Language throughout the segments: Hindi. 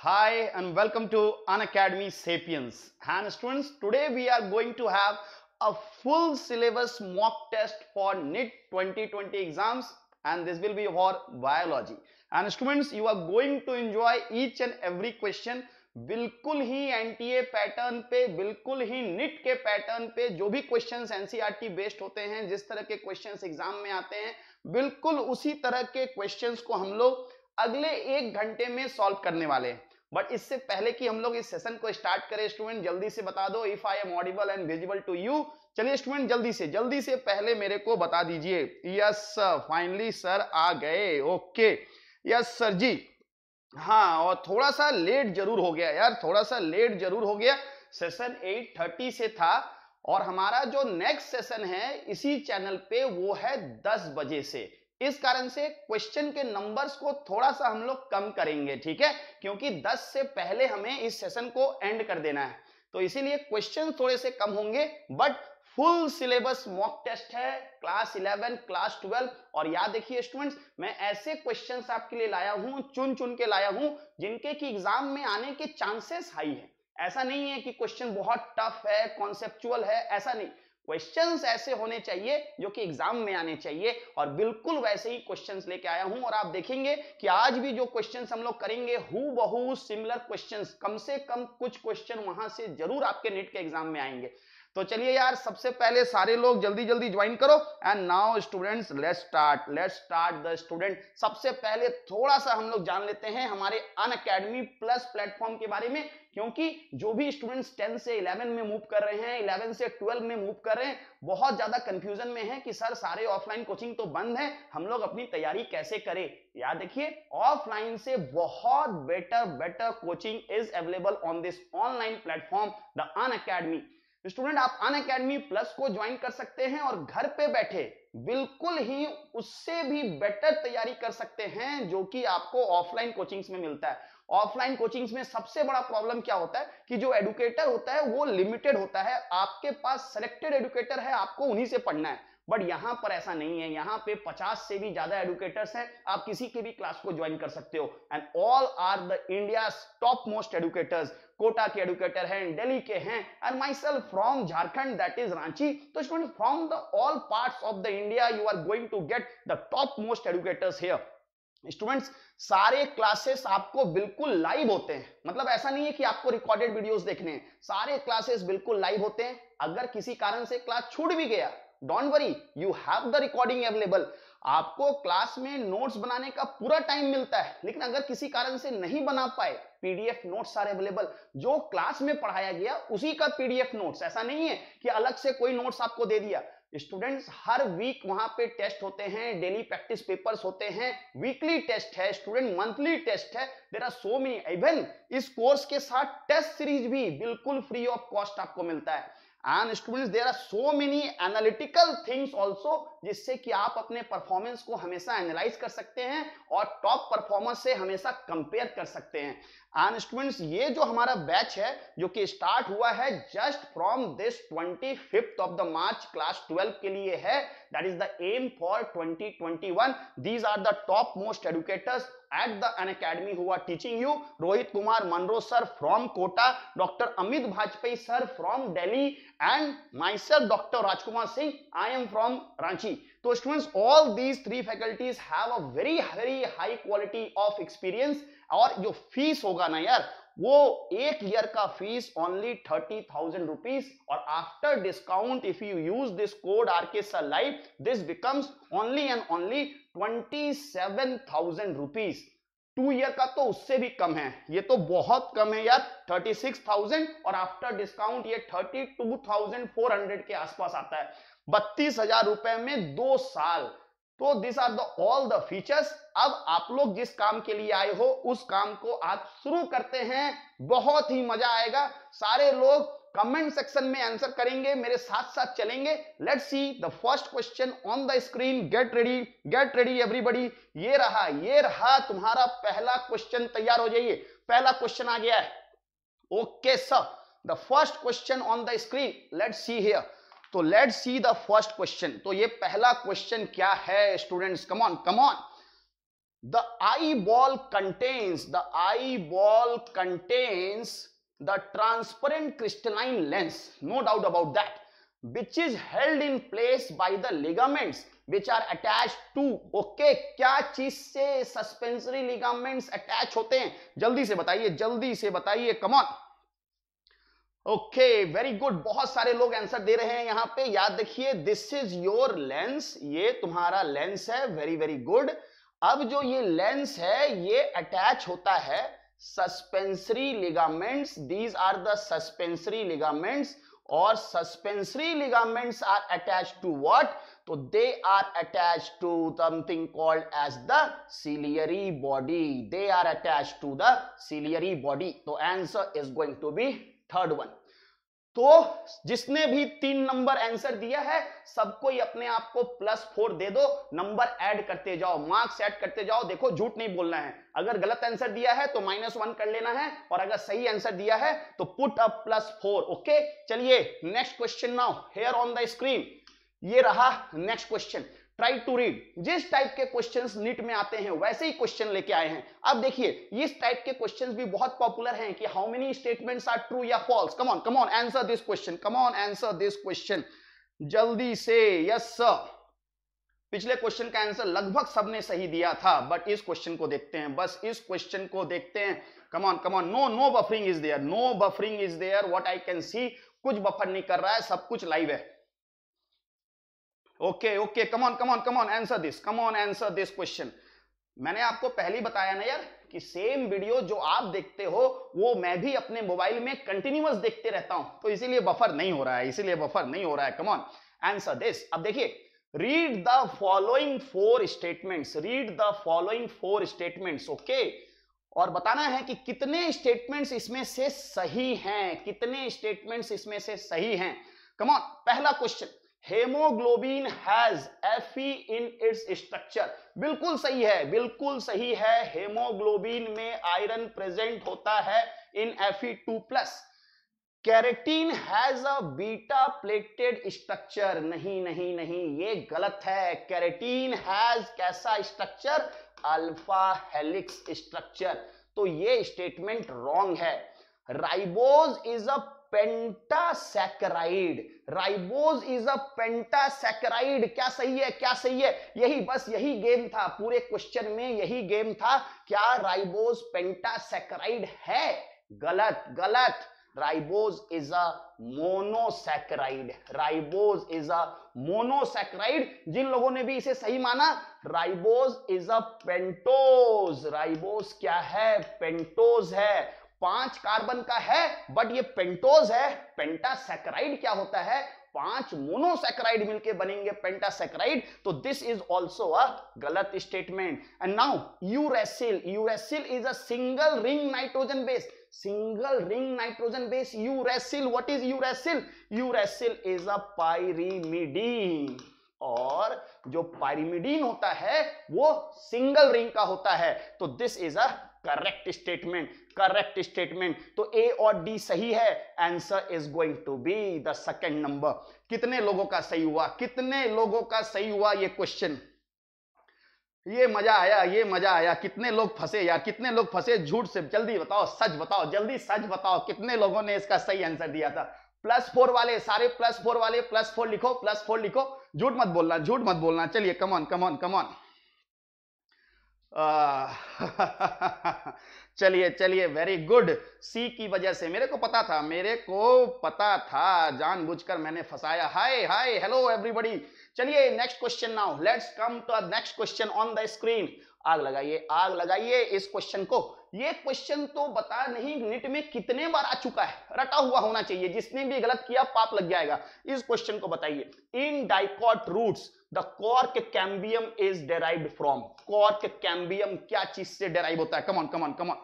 hi and welcome to Unacademy Sapiens. And students, today we are going to have a full syllabus mock test for NIT 2020 exams and this will be for biology. And students, you are going to enjoy each and every question बिल्कुल ही एनटीए पैटर्न पे बिल्कुल ही निट के पैटर्न पे जो भी क्वेश्चंस एनसीईआरटी बेस्ड होते हैं जिस तरह के क्वेश्चंस एग्ज़ाम में आते हैं बिल्कुल उसी तरह के क्वेश्चंस को हम लोग अगले एक घंटे में सॉल्व करने वाले हैं बट इससे पहले कि हम लोग इस सेशन को स्टार्ट करें स्टूडेंट जल्दी से बता दो if I am audible and visible to you चलिए स्टूडेंट जल्दी से जल्दी से पहले मेरे को बता दीजिए। यस फाइनली सर आ गए। Okay yes sir ji. हाँ और थोड़ा सा लेट ज़रूर हो गया यार, थोड़ा सा लेट ज़रूर हो गया। सेशन 8:30 से था, और हमारा जो नेक्स्ट सेशन है, इसी चैनल पे वो है 10 बजे से। इस कारण से क्वेश्चन के नंबर्स को थोड़ा सा हम लोग कम करेंगे, ठीक है? क्योंकि 10 से पहले हमें इस सेशन को एंड कर देना है। तो इसीलिए क्वेश्चन थोड़े से कम होंगे but full syllabus mock test है क्लास 11 क्लास 12 और याद देखिए स्टूडेंट्स मैं ऐसे क्वेश्चंस आपके लिए लाया हूँ चुन चुन के लाया हूँ, जिनके की एग्ज़ाम में आने के चांसेस हाई है। ऐसा नहीं है कि क्वेश्चन बहुत टफ है कॉन्सेप्चुअल है, ऐसा नहीं। क्वेश्चंस ऐसे होने चाहिए जो कि एग्ज़ाम में आने चाहिए और बिल्कुल वैसे ही क्वेश्चंस लेके आया हूँ और आप देखेंगे कि आज भी जो क्वेश्चंस हम लोग करेंगे हु बहु सिमिलर क्वेश्चंस कम से कम कुछ क्वेश्चन वहाँ से ज़रूर आपके नेट के एग्ज़ाम में आएँगे। तो चलिए यार, सबसे पहले सारे लोग जल्दी जल्दी ज्वाइन करो and now students let's start let's start the student सबसे पहले थोड़ा सा हम लोग जान लेते हैं हमारे अन प्लस प्लेटफॉर्म के बारे में क्योंकि जो भी स्टूडेंट्स 10 से 11 में मूव कर रहे हैं 11 से 12 में मूव कर रहे हैं, बहुत ज़्यादा कंफ्यूजन में है कि सर सारे ऑफलाइन कोचिंग तो बंद है, हम लोग अपनी तैयारी कैसे करें? याद देखिए ऑफलाइन से बहुत better better coaching is available on this online platform the Unacademy student आप अन अकेडमी प्लस को ज्वाइन कर सकते हैं और घर पे बैठे बिल्कुल ही उससे भी बेटर तैयारी कर सकते हैं जो कि आपको ऑफलाइन कोचिंग्स में मिलता है। ऑफलाइन कोचिंग्स में सबसे बड़ा प्रॉब्लम क्या होता है कि जो एडुकेटर होता है, वो लिमिटेड होता है। आपके पास सिलेक्टेड एडुकेटर है, आपको उन्हीं से पढ़ना है। बट यहाँ पर ऐसा नहीं है। यहाँ पे 50 से भी ज़्यादा एडुकेटर्स हैं। आप किसी के भी क्लास को ज्वाइन कर सकते हो। And all are the India top most educators Kota के एडुकेटर हैं, दिल्ली के हैं and myself from Jharkhand that is Ranchi तो from the all parts of the India you are going to get the top most educators here students सारे क्लासेस आपको बिल्कुल लाइव होते हैं। मतलब ऐसा नहीं है कि आपको रिकॉर्डेड वीडियोस देखने हैं। सारे क्लासेस बिल्कुल लाइव होते हैं। अगर किसी कारण से क्लास छूट भी गया don't worry you have the recording available आपको क्लास में नोट्स बनाने का पूरा टाइम मिलता है। लेकिन अगर किसी कारण से नहीं बना पाए पीडीएफ नोट्स आर अवेलेबल जो क्लास में पढ़ाया गया, उसी का पीडीएफ नोट्स ऐसा नहीं है कि अलग से कोई नोट्स आपको दे दिया। स्टूडेंट्स, हर वीक वहाँ पे टेस्ट होते हैं डेली प्रैक्टिस पेपर्स होते हैं वीकली टेस्ट है स्टूडेंट मंथली टेस्ट है। There are so many even इस कोर्स के साथ टेस्ट सीरीज़ भी बिल्कुल फ्री ऑफ़ कॉस्ट आपको मिलता है। And students there are so many analytical things also जिससे कि आप अपने परफॉर्मेंस को हमेशा एनालाइज कर सकते हैं और टॉप परफॉर्मेंस से हमेशा कंपेयर कर सकते हैं। एंड स्टूडेंट्स ये जो हमारा बैच है, जो कि स्टार्ट हुआ है just from this twenty fifth of the March class twelve के लिए है that is the aim for 2021 these are the top most educators at the an academy who are teaching you. Rohit kumar manro, sir, from kota. Dr amit bhajpai sir, from delhi. And myself dr rajkumar singh, i am from so students, all these three faculties have a very very high quality of experience. और जो फ़ीस होगा ना यार, वो एक ईयर का fees only thirty thousand rupees और after discount if you use this code R K live this becomes only and only twenty seven thousand rupees two year का तो उससे भी कम है। ये तो बहुत कम है यार थर्टी सिक्स थाउज़ेंड और आफ्टर डिस्काउंट ये thirty two thousand four hundred के आसपास आता है। बत्तीस हज़ार रुपए में दो साल। तो this are the all the features अब आप लोग जिस काम के लिए आए हो, उस काम को आप शुरू करते हैं। बहुत ही मज़ा आएगा। सारे लोग कमेंट सेक्शन में आंसर करेंगे, मेरे साथ साथ चलेंगे। Let's see the first question on the screen get ready get ready everybody ये रहा ये रहा तुम्हारा पहला क्वेश्चन तैयार हो जाइए। पहला क्वेश्चन आ गया है। Okay sir the first question on the screen let see here तो let see the first question तो ये पहला क्वेश्चन क्या है student come on come on the eyeball contains the eyeball contains the transparent crystalline lens no doubt about that which is held in place by the ligaments which are attach to okay क्या चीज़ से सस्पेंसरी लिगामेंट्स अटैच होते हैं? जल्दी से बताइए, जल्दी से बताइए कमॉन ओके वेरी गुड बहुत सारे लोग आंसर दे रहे हैं यहाँ पे। याद रखिए दिस इज़ योर लेंस ये तुम्हारा लेंस है। वेरी वेरी गुड अब जो ये लेंस है, ये अटैच होता है suspensory ligaments these are the suspensory ligaments और suspensory ligaments are attach to what तो they are attach to something called as the ciliary body they are attach to the ciliary body तो answer is going to be third one तो जिसने भी तीन नंबर आंसर दिया है, सबको ही अपने आप को प्लस फोर दे दो। नंबर ऐड करते जाओ मार्क्स ऐड करते जाओ। देखो, झूठ नहीं बोलना है। अगर गलत आंसर दिया है तो माइनस वन कर लेना है। और अगर सही आंसर दिया है तो put up plus four okay चलिए next question now here on the screen ये रहा next question try to read जिस टाइप के क्वेश्चंस नीट में आते हैं, वैसे ही क्वेश्चन लेके आए हैं। अब देखिए, इस टाइप के क्वेश्चंस भी बहुत पॉपुलर हैं कि how many statements are true या false come on come on answer this question come on answer this question जल्दी से यस सर पिछले क्वेश्चन का आंसर लगभग सबने सही दिया था बट इस क्वेश्चन को देखते हैं। बस इस क्वेश्चन को देखते हैं। Come on come on no no buffering is there no buffering is there what I can see कुछ बफर नहीं कर रहा है, सब कुछ लाइव है। Okay okay come on come on come on answer this come on answer this question मैंने आपको पहले बताया ना यार कि सेम वीडियो जो आप देखते हो, वो मैं भी अपने मोबाइल में कंटिन्यूअस देखते रहता हूँ। तो इसीलिए बफर नहीं हो रहा है, इसीलिए बफर नहीं हो रहा है कम ऑन आंसर दिस अब देखिए read the following four statements read the following four statements okay और बताना है कि कितने स्टेटमेंट्स इसमें से सही हैं, कितने स्टेटमेंट्स इसमें से सही हैं। कम ऑन पहला question haemoglobin has F in its structure बिल्कुल सही है, बिल्कुल सही है। हेमोग्लोबिन में आयरन प्रेजेंट होता है in F two plus keratin has a beta pleated structure नहीं नहीं नहीं, ये गलत है। कैरेटीन हैज़ कैसा स्ट्रक्चर अल्फ़ा हेलिक्स स्ट्रक्चर तो ये स्टेटमेंट रॉन्ग है। Ribose is a pentasaccharide ribose is a pentasaccharide क्या सही है? क्या सही है? यही, बस यही गेम था। पूरे क्वेश्चन में यही गेम था। क्या राइबोज पेंटासैकराइड है? गलत गलत। Ribose is a monosaccharide ribose is a monosaccharide जिन लोगों ने भी इसे सही माना ribose is a pentose ribose क्या है? पेंटोज है। पाँच कार्बन का है, बट ये पेंटोज है, पेंटासेक्राइड क्या होता है? पाँच मोनोसेक्राइड मिलके बनेंगे पेंटासेक्राइड तो दिस इज़ ऑल्सो अ गलत statement and now uracil uracil is a single ring nitrogen base single ring nitrogen base uracil what is uracil uracil is a pyrimidine और जो पायरिमिडीन होता है, वो सिंगल रिंग का होता है. तो this is a correct statement correct statement तो ए और डी सही है? Answer is going to be the second number कितने लोगों का सही हुआ? कितने लोगों का सही हुआ ये क्वेश्चन ये मज़ा आया, ये मज़ा आया। कितने लोग फंसे यार? कितने लोग फंसे? झूठ से। जल्दी बताओ, सच बताओ, जल्दी सच बताओ। कितने लोगों ने इसका सही आंसर दिया था? प्लस फोर वाले, सारे प्लस फोर वाले प्लस फोर लिखो प्लस फोर लिखो। झूठ मत बोलना, झूठ मत बोलना। चलिए कमॉन कमॉन कमॉन चलिए चलिए वेरी गुड सी की वजह से, मेरे को पता था, मेरे को पता था, जानबूझकर मैंने फंसाया। हाय हाय हेलो एवरीबॉडी चलिए next question now let's come to next question on the screen आग लगाइए आग लगाइए इस क्वेश्चन को। ये क्वेश्चन तो बता नहीं निट में कितने बार आ चुका है? रटा हुआ होना चाहिए, जिसने भी गलत किया, पाप लग जाएगा। इस क्वेश्चन को बताइए। In dicot roots the cork cambium is derived from cork cambium क्या चीज़ से डेराइव होता है? Come on come on come on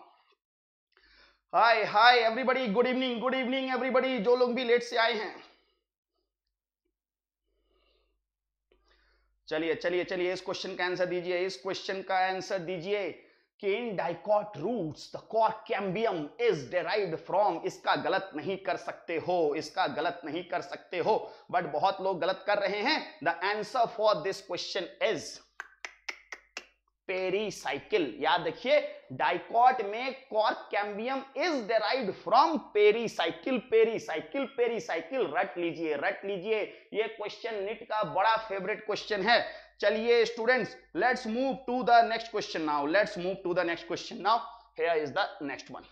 hi hi everybody good evening good evening everybody जो लोग भी लेट से आए हैं। चलिए चलिए चलिए, इस क्वेश्चन का आंसर दीजिए, इस क्वेश्चन का आंसर दीजिए। कि इन डाइकॉट रूट्स द कॉट कैम्बियम इज़ डेराइव्ड फ्रॉम इसका गलत नहीं कर सकते हो इसका गलत नहीं कर सकते हो बट बहुत लोग गलत कर रहे हैं the answer for this question is pericycle याद रखिए डाइकॉट में cork cambium is derived from pericycle pericycle pericycle रट लीजिए रट लीजिए ये क्वेश्चन निट का बड़ा फेवरेट क्वेश्चन है चलिए students let's move to the next question now let's move to the next question now here is the next one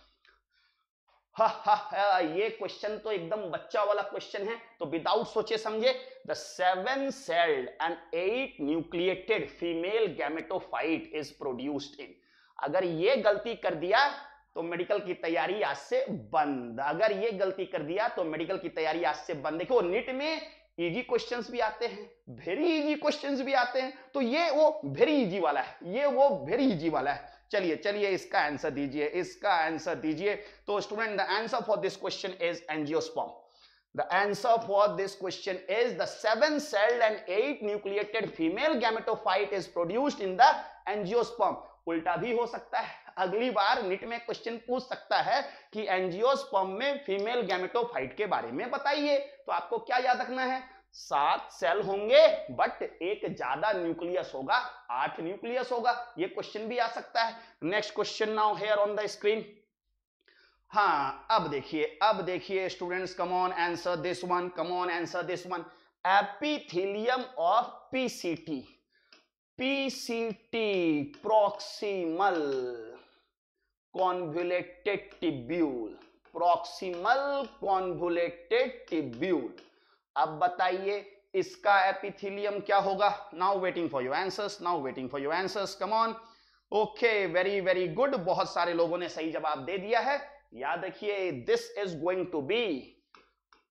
हा हा ये क्वेश्चन तो एकदम बच्चा वाला क्वेश्चन है तो विदाउट सोचे समझे। The seven celled and eight nucleated female gametophyte is produced in अगर ये गलती कर दिया तो मेडिकल की तैयारी आज से बंद। अगर ये गलती कर दिया तो मेडिकल की तैयारी आज से बंद। देखो, नीट में इजी क्वेश्चंस भी आते हैं वेरी इजी क्वेश्चंस भी आते हैं तो ये वो वेरी इजी वाला है, ये वो वेरी इजी वाला है। चलिए चलिए इसका आंसर दीजिए, इसका आंसर दीजिए। तो student the answer for this question is angiosperm The answer for this question is the seven celled and eight nucleated female gametophyte is produced in the angiosperm. उल्टा भी हो सकता है। अगली बार निट में क्वेश्चन पूछ सकता है कि एंजियोस्पर्म में फीमेल गैमेटोफाइट के बारे में बताइए। तो आपको क्या याद रखना है? सात सेल होंगे, बट एक ज़्यादा न्यूक्लियस होगा, आठ न्यूक्लियस होगा। ये क्वेश्चन भी आ सकता है। Next question now here on the screen हाँ अब देखिए अब देखिए students come on answer this one come on answer this one epithelium of PCT PCT proximal convoluted tubule proximal convoluted tubule अब बताइए, इसका एपिथेलियम क्या होगा? Now waiting for your answers now waiting for your answers come on okay very very good बहुत सारे लोगों ने सही जवाब दे दिया है। याद रखिए this is going to be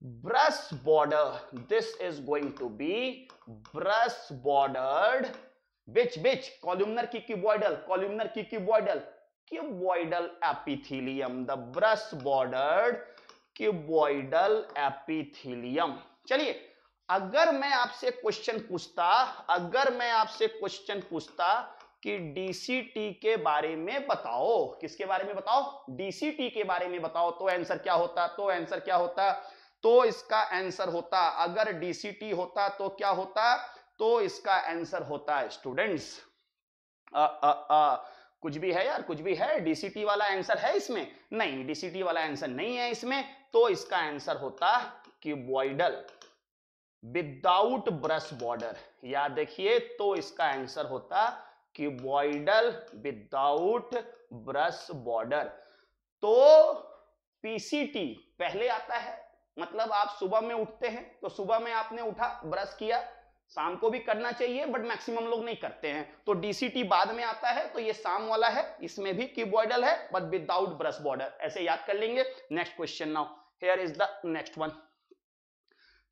brush border this is going to be brush bordered which which columnar की क्यूबॉइडल कॉल्यूमनर की cuboidal cuboidal epithelium the brush bordered cuboidal epithelium चलिए, अगर मैं आपसे क्वेश्चन पूछता, अगर मैं आपसे क्वेश्चन पूछता कि डीसीटी के बारे में बताओ, किसके बारे में बताओ? डीसीटी के बारे में बताओ तो आंसर क्या होता? तो आंसर क्या होता? तो इसका आंसर होता, अगर डीसीटी होता तो क्या होता? तो इसका आंसर होता स्टूडेंट्स कुछ भी है यार, कुछ भी है डीसीटी वाला आंसर है इसमें। नहीं डीसीटी वाला आंसर नहीं है इसमें तो इसका आंसर होता क्यूबॉइडल विदाउट ब्रश बॉर्डर या देखिए तो इसका आंसर होता क्यूबॉइडल विदाउट ब्रश बॉर्डर तो पीसीटी पहले आता है मतलब आप सुबह में उठते हैं तो सुबह में आपने उठा ब्रश किया शाम को भी करना चाहिए बट मैक्सिमम लोग नहीं करते हैं। तो डीसीटी बाद में आता है तो ये शाम वाला है, इसमें भी क्यूबॉइडल है बट विदाउट ब्रश बॉर्डर ऐसे याद कर लेंगे। Next question now here is the next one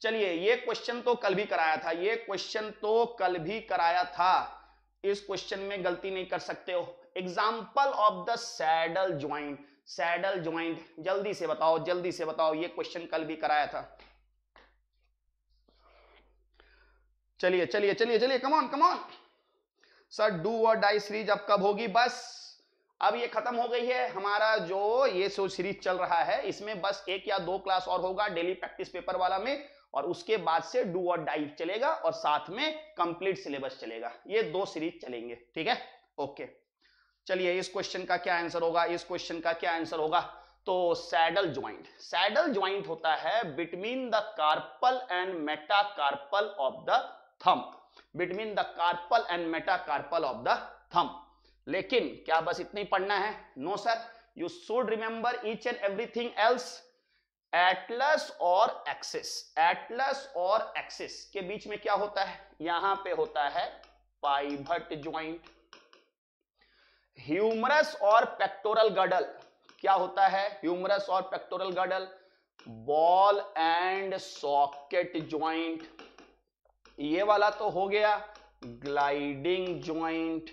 चलिए, ये क्वेश्चन तो कल भी कराया था। ये क्वेश्चन तो कल भी कराया था। इस क्वेश्चन में गलती नहीं कर सकते हो। Example of the saddle joint saddle joint जल्दी से बताओ, जल्दी से बताओ। ये क्वेश्चन कल भी कराया था। चलिए चलिए चलिए चलिए come on come on sir do और डाई सीरीज़ अब कब होगी? बस, अब ये खत्म हो गई है। हमारा जो ये सो सीरीज़ चल रहा है, इसमें बस एक या दो क्लास और होगा डेली प्रैक्टिस पेपर वाला में, और उसके बाद से डू और डाइव चलेगा, और साथ में कंप्लीट सिलेबस चलेगा। ये दो सीरीज़ चलेंगे, ठीक है? ओके चलिए, इस क्वेश्चन का क्या आंसर होगा? इस क्वेश्चन का क्या आंसर होगा? तो सैडल ज्वाइंट सैडल ज्वाइंट होता है between the carpal and metacarpal of the thumb between the carpal and metacarpal of the thumb लेकिन क्या बस इतनी पढ़ना है? No sir you should remember each and everything else atlas और एक्सिस एटलस और एक्सिस के बीच में क्या होता है? यहाँ पे होता है पाइवट ज्वाइंट ह्यूमरस और पेक्टोरल गडल क्या होता है? ह्यूमरस और pectoral girdle ball and socket joint ये वाला तो हो गया gliding joint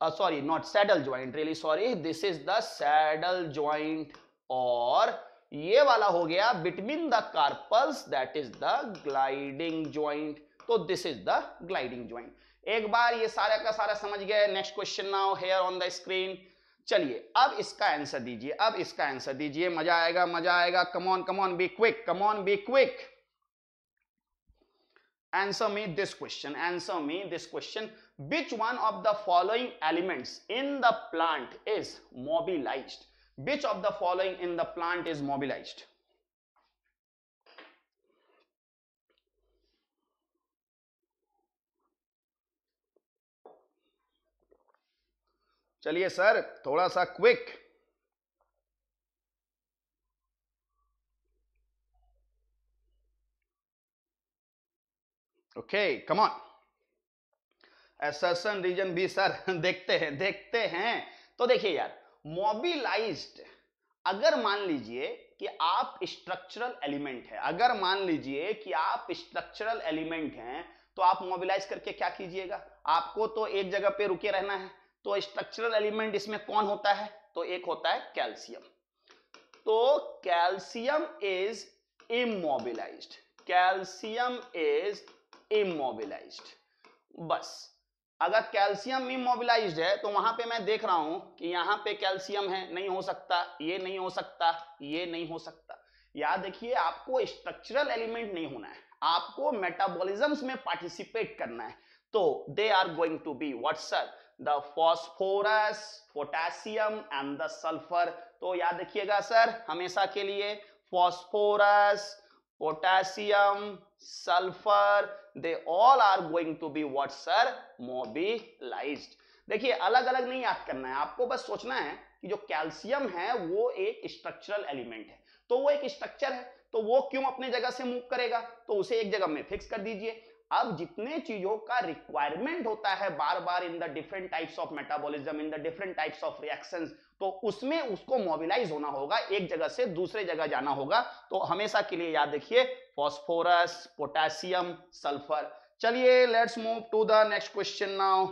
sorry not saddle joint really sorry this is the saddle joint और ये वाला हो गया between the carpals that is the gliding joint तो this is the gliding joint एक बार ये सारा का सारा समझ गए next question now here on the screen चलिए, अब इसका आंसर दीजिए, अब इसका आंसर दीजिए, मज़ा आएगा मज़ा आएगा come on come on be quick come on be quick answer me this question answer me this question which one of the following elements in the plant is mobilized which of the following in the plant is mobilized चलिए सर थोड़ा सा quick okay come on assertion reason B sir देखते हैं देखते हैं। तो देखिए यार मोबिलाइज्ड अगर मान लीजिए कि आप स्ट्रक्चरल एलिमेंट है, अगर मान लीजिए कि आप स्ट्रक्चरल एलिमेंट हैं तो आप मोबिलाइज करके क्या कीजिएगा? आपको तो एक जगह पे रुके रहना है। तो स्ट्रक्चरल एलिमेंट इसमें कौन होता है? तो एक होता है कैल्शियम तो calcium is immobilized calcium is immobilized बस। अगर कैल्शियम इमोबिलाइज्ड है तो वहाँ पे मैं देख रहा हूँ कि यहाँ पे कैल्शियम है नहीं हो सकता ये नहीं हो सकता ये नहीं हो सकता। याद देखिए आपको स्ट्रक्चरल एलिमेंट नहीं होना है आपको मेटाबॉलिज्म्स में पार्टिसिपेट करना है। तो they are going to be what sir the phosphorus potassium and the sulphur तो याद रखिएगा सर हमेशा के लिए phosphorus potassium, sulfur, they all are going to be what, sir? Mobilized. देखिए अलग अलग नहीं याद करना है। आपको बस सोचना है कि जो कैल्शियम है, वो एक स्ट्रक्चरल एलिमेंट है। तो वो एक स्ट्रक्चर है। तो वो क्यों अपने जगह से मूव करेगा? तो उसे एक जगह में फिक्स कर दीजिए। अब जितने चीज़ों का रिक्वायरमेंट होता है बार बार in the different types of metabolism in the different types of reactions तो उसमें उसको मोबिलाइज होना होगा। एक जगह से दूसरे जगह जाना होगा। तो हमेशा के लिए याद रखिए फॉस्फोरस पोटेशियम सल्फ़र चलिए let's move to the next question now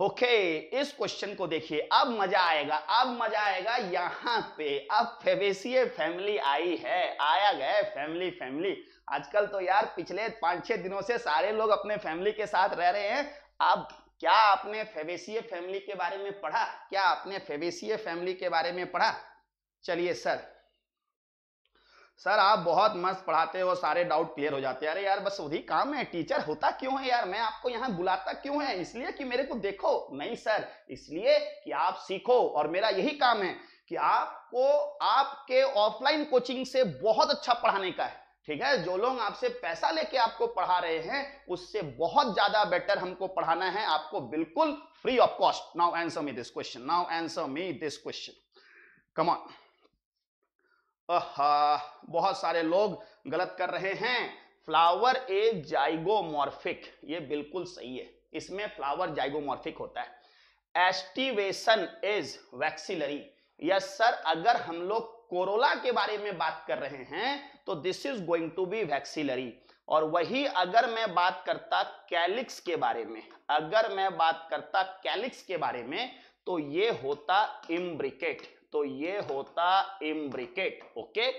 okay इस क्वेश्चन को देखिए, अब मज़ा आएगा, अब मज़ा आएगा यहाँ पे। अब फेवेसिए फैमिली आई है, आया गया फैमिली फैमिली आजकल तो यार पिछले पाँच छह दिनों से सारे लोग अपने फैमिली के साथ रह रहे हैं। अब क्या आपने फेवेसिए फैमिली के बारे में पढ़ा? क्या आपने फेवेसिए फैमिली के बारे में पढ़ा? चलिए सर सर, आप बहुत मस्त पढ़ाते हो, सारे डाउट क्लियर हो जाते हैं। अरे यार, बस वही काम है। टीचर होता क्यों है यार? मैं आपको यहाँ बुलाता क्यों है? इसलिए कि मेरे को देखो। नहीं सर, इसलिए कि आप सीखो। और मेरा यही काम है कि आपको, आपके ऑफलाइन कोचिंग से बहुत अच्छा पढ़ाने का है। ठीक है? जो लोग आपसे पैसा लेके आपको पढ़ा रहे हैं, उससे बहुत ज़्यादा बेटर हमको पढ़ाना है। आपको बिल्कुल free of cost now answer me this question now answer me this question come on बहुत सारे लोग गलत कर रहे हैं। Flower A zygomorphic. ये बिल्कुल सही है। इसमें फ्लावर जाइगोमॉर्फिक होता है। Aestivation is vexillary yes sir, अगर हम लोग कोरोला के बारे में बात कर रहे हैं तो this is going to be vexillary और वही अगर मैं बात करता कैलिक्स के बारे में, अगर मैं बात करता कैलिक्स के बारे में तो ये होता इम्ब्रिकेट तो ये होता imbricate okay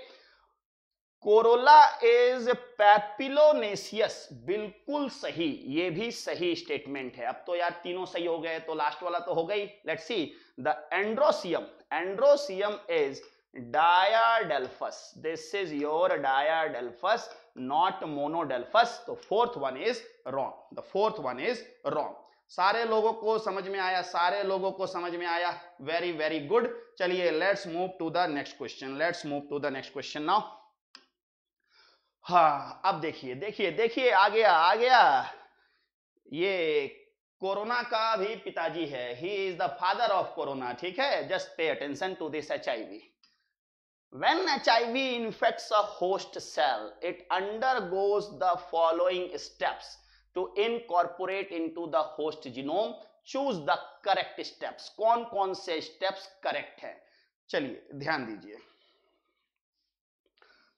corolla is papilionaceous बिल्कुल सही, ये भी सही स्टेटमेंट है। अब तो यार तीनों सही हो गए तो लास्ट वाला तो हो गई। Let see the androecium androecium is diadelphous this is your diadelphous not monadelphous तो fourth one is wrong the fourth one is wrong सारे लोगों को समझ में आया, सारे लोगों को समझ में आया। वेरी वेरी गुड चलिए let's move to the next question let's move to the next question now हाँ अब देखिए देखिए देखिए, आ गया आ गया। ये कोरोना का भी पिताजी है। He is the father of corona ठीक है? Just pay attention to this H I V when HIV infects a cell it undergoes the following steps. To incorporate into the host genome, choose the correct steps. कौन कौन से steps correct है? चलिए, ध्यान दीजिए।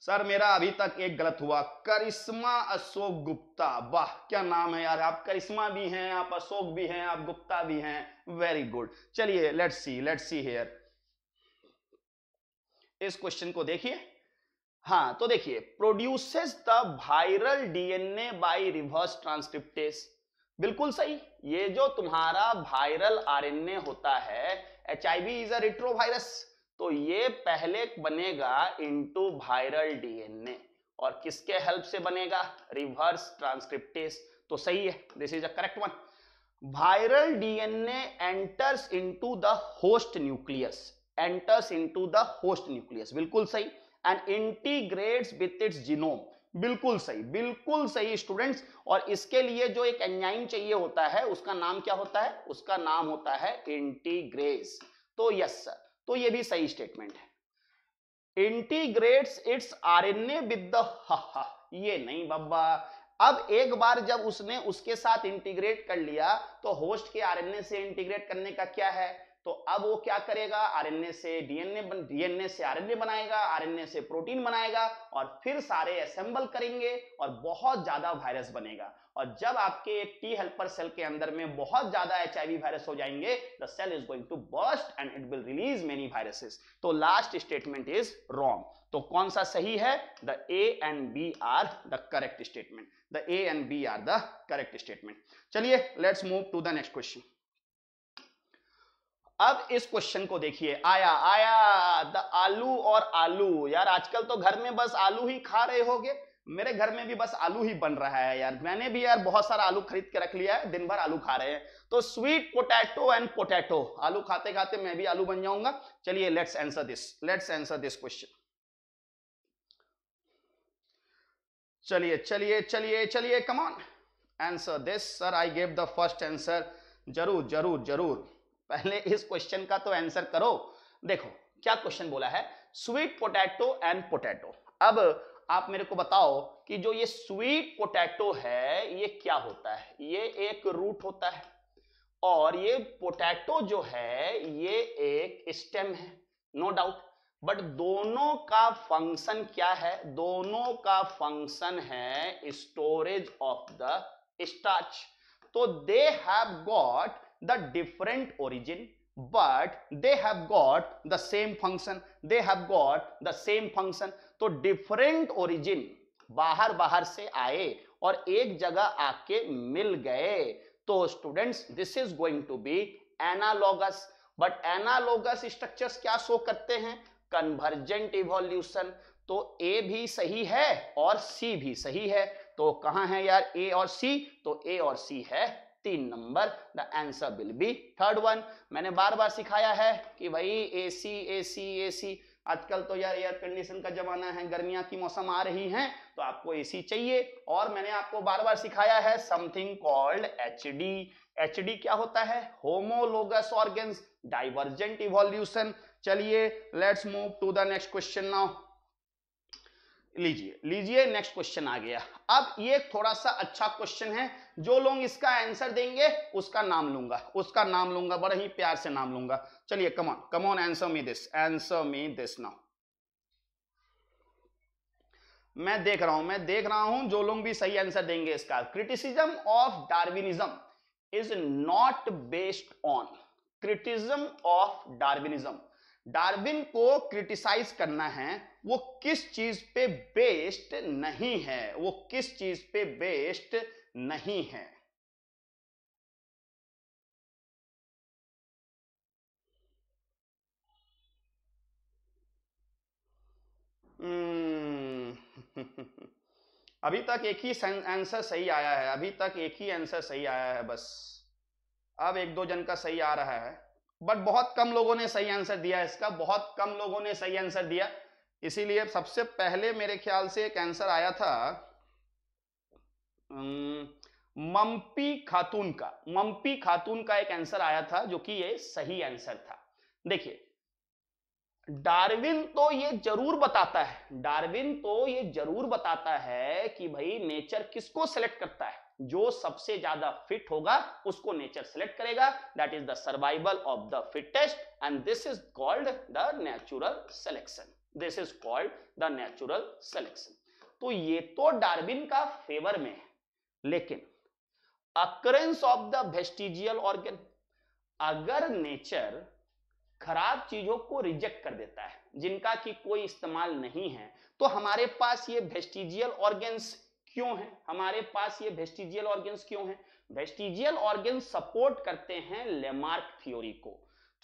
सर, मेरा अभी तक एक गलत हुआ। करिश्मा अशोक गुप्ता। वाह, क्या नाम है यार। आप करिश्मा भी हैं, आप अशोक भी हैं, आप गुप्ता भी हैं। वेरी गुड चलिए let's see let's see here इस क्वेश्चन को देखिए। हाँ तो देखिए produces the viral DNA by reverse transcriptase बिल्कुल सही, ये जो तुम्हारा वायरल आरएनए होता है H I V is a retrovirus तो ये पहले बनेगा इनटू वायरल डीएनए और किसके हेल्प से बनेगा? रिवर्स ट्रांसक्रिप्टेस तो सही है this is a correct one viral DNA enters into the host nucleus enters into the host nucleus बिल्कुल सही। And integrates with its genome बिल्कुल सही बिल्कुल सही स्टूडेंट्स और इसके लिए जो एक एंजाइम चाहिए होता है, उसका नाम क्या होता है? उसका नाम होता है इंटीग्रेस तो यस सर तो ये भी सही स्टेटमेंट है। इंटीग्रेट्स इट्स आरएनए विद ये नहीं बब्बा अब एक बार जब उसने उसके साथ इंटीग्रेट कर लिया तो होस्ट के आरएनए से इंटीग्रेट करने का क्या है? तो अब वो क्या करेगा? आरएनए से डीएनए डीएनए से आरएनए बनाएगा, आरएनए से प्रोटीन बनाएगा और फिर सारे असेंबल करेंगे और बहुत ज़्यादा वायरस बनेगा। और जब आपके टी हेल्पर सेल के अंदर में बहुत ज़्यादा एचआईवी वायरस हो जाएँगे the cell is going to burst and it will release many viruses तो लास्ट स्टेटमेंट इज़ रॉन्ग तो कौन सा सही है? The A and B are the correct statement the A and B are the correct statement चलिए let's move to the next question अब इस क्वेश्चन को देखिए। आया आया, द आलू और आलू। यार, आजकल तो घर में बस आलू ही खा रहे होगे। मेरे घर में भी बस आलू ही बन रहा है यार। मैंने भी यार बहुत सारा आलू खरीद के रख लिया है, दिन भर आलू खा रहे हैं। तो स्वीट पोटैटो एंड पोटैटो आलू खाते खाते मैं भी आलू बन जाऊँगा। चलिए let's answer this let's answer this question चलिए चलिए चलिए चलिए come on answer this sir I gave the first answer ज़रूर ज़रूर ज़रूर। पहले इस क्वेश्चन का तो आंसर करो। देखो, क्या क्वेश्चन बोला है? स्वीट पोटैटो एंड पोटैटो अब आप मेरे को बताओ कि जो ये स्वीट पोटैटो है, ये क्या होता है? ये एक रूट होता है और ये पोटैटो जो है, ये एक स्टेम है नो डाउट बट दोनों का फ़ंक्शन क्या है? दोनों का फ़ंक्शन है स्टोरेज ऑफ़ द स्टार्च तो they have got the different origin, but they have got the same function, they have got the same function. तो डिफरेंट ओरिजिन बाहर बाहर से आए और एक जगह आके मिल गए। तो students this is going to be analogous but analogous structures क्या शो करते हैं? कन्वर्जेंट इवोल्यूशन तो ए भी सही है और सी भी सही है। तो कहाँ है यार ए और सी तो ए और सी है तीन number the answer will be third one मैंने बार बार सिखाया है कि भाई एसी एसी एसी आजकल तो यार एयर कंडीशन का जमाना है, गर्मियाँ की मौसम आ रही हैं तो आपको एसी चाहिए। और मैंने आपको बार बार सिखाया है something called H D H D क्या होता है? होमोलोगस ऑर्गेन्स डाइवर्जेंट इवोल्यूशन चलिए let's move to the next question now लीजिए लीजिए नेक्स्ट क्वेश्चन आ गया। अब ये थोड़ा सा अच्छा क्वेश्चन है, जो लोग इसका आंसर देंगे, उसका नाम लूँगा। उसका नाम लूँगा, बड़े ही प्यार से नाम लूँगा। चलिए come on come on answer me this answer me this now मैं देख रहा हूँ, मैं देख रहा हूँ, जो लोग भी सही आंसर देंगे इसका। Criticism of Darwinism is not based on criticism of Darwinism Darwin को क्रिटिसाइज करना है वो किस चीज़ पे बेस्ड नहीं है? वो किस चीज़ पे बेस्ड नहीं है? हम्म। अभी तक एक ही आंसर सही आया है। अभी तक एक ही आंसर सही आया है बस। अब एक दो जन का सही आ रहा है। बट बहुत कम लोगों ने सही आंसर दिया इसका। बहुत कम लोगों ने सही आंसर दिया। इसीलिए सबसे पहले मेरे ख्याल से एक आंसर आया था मम्पी खातून का। मम्पी खातून का एक आंसर आया था जो कि ये सही आंसर था। देखिए, डार्विन तो ये ज़रूर बताता है, डार्विन तो ये ज़रूर बताता है कि भाई नेचर किसको सेलेक्ट करता है। जो सबसे ज़्यादा फिट होगा, उसको नेचर सेलेक्ट करेगा। That is the survival of the fittest and this is called the natural selection this is called the natural selection तो ये तो डार्विन का फेवर में है, लेकिन occurrence of the vestigial organ अगर नेचर खराब चीज़ों को रिजेक्ट कर देता है, जिनका कि कोई इस्तेमाल नहीं है तो हमारे पास ये वेस्टिजियल ऑर्गेन्स क्यों है? हमारे पास ये वेस्टिजियल ऑर्गेन्स क्यों है? वेस्टिजियल ऑर्गेन्स सपोर्ट करते हैं लेमार्क थ्योरी को।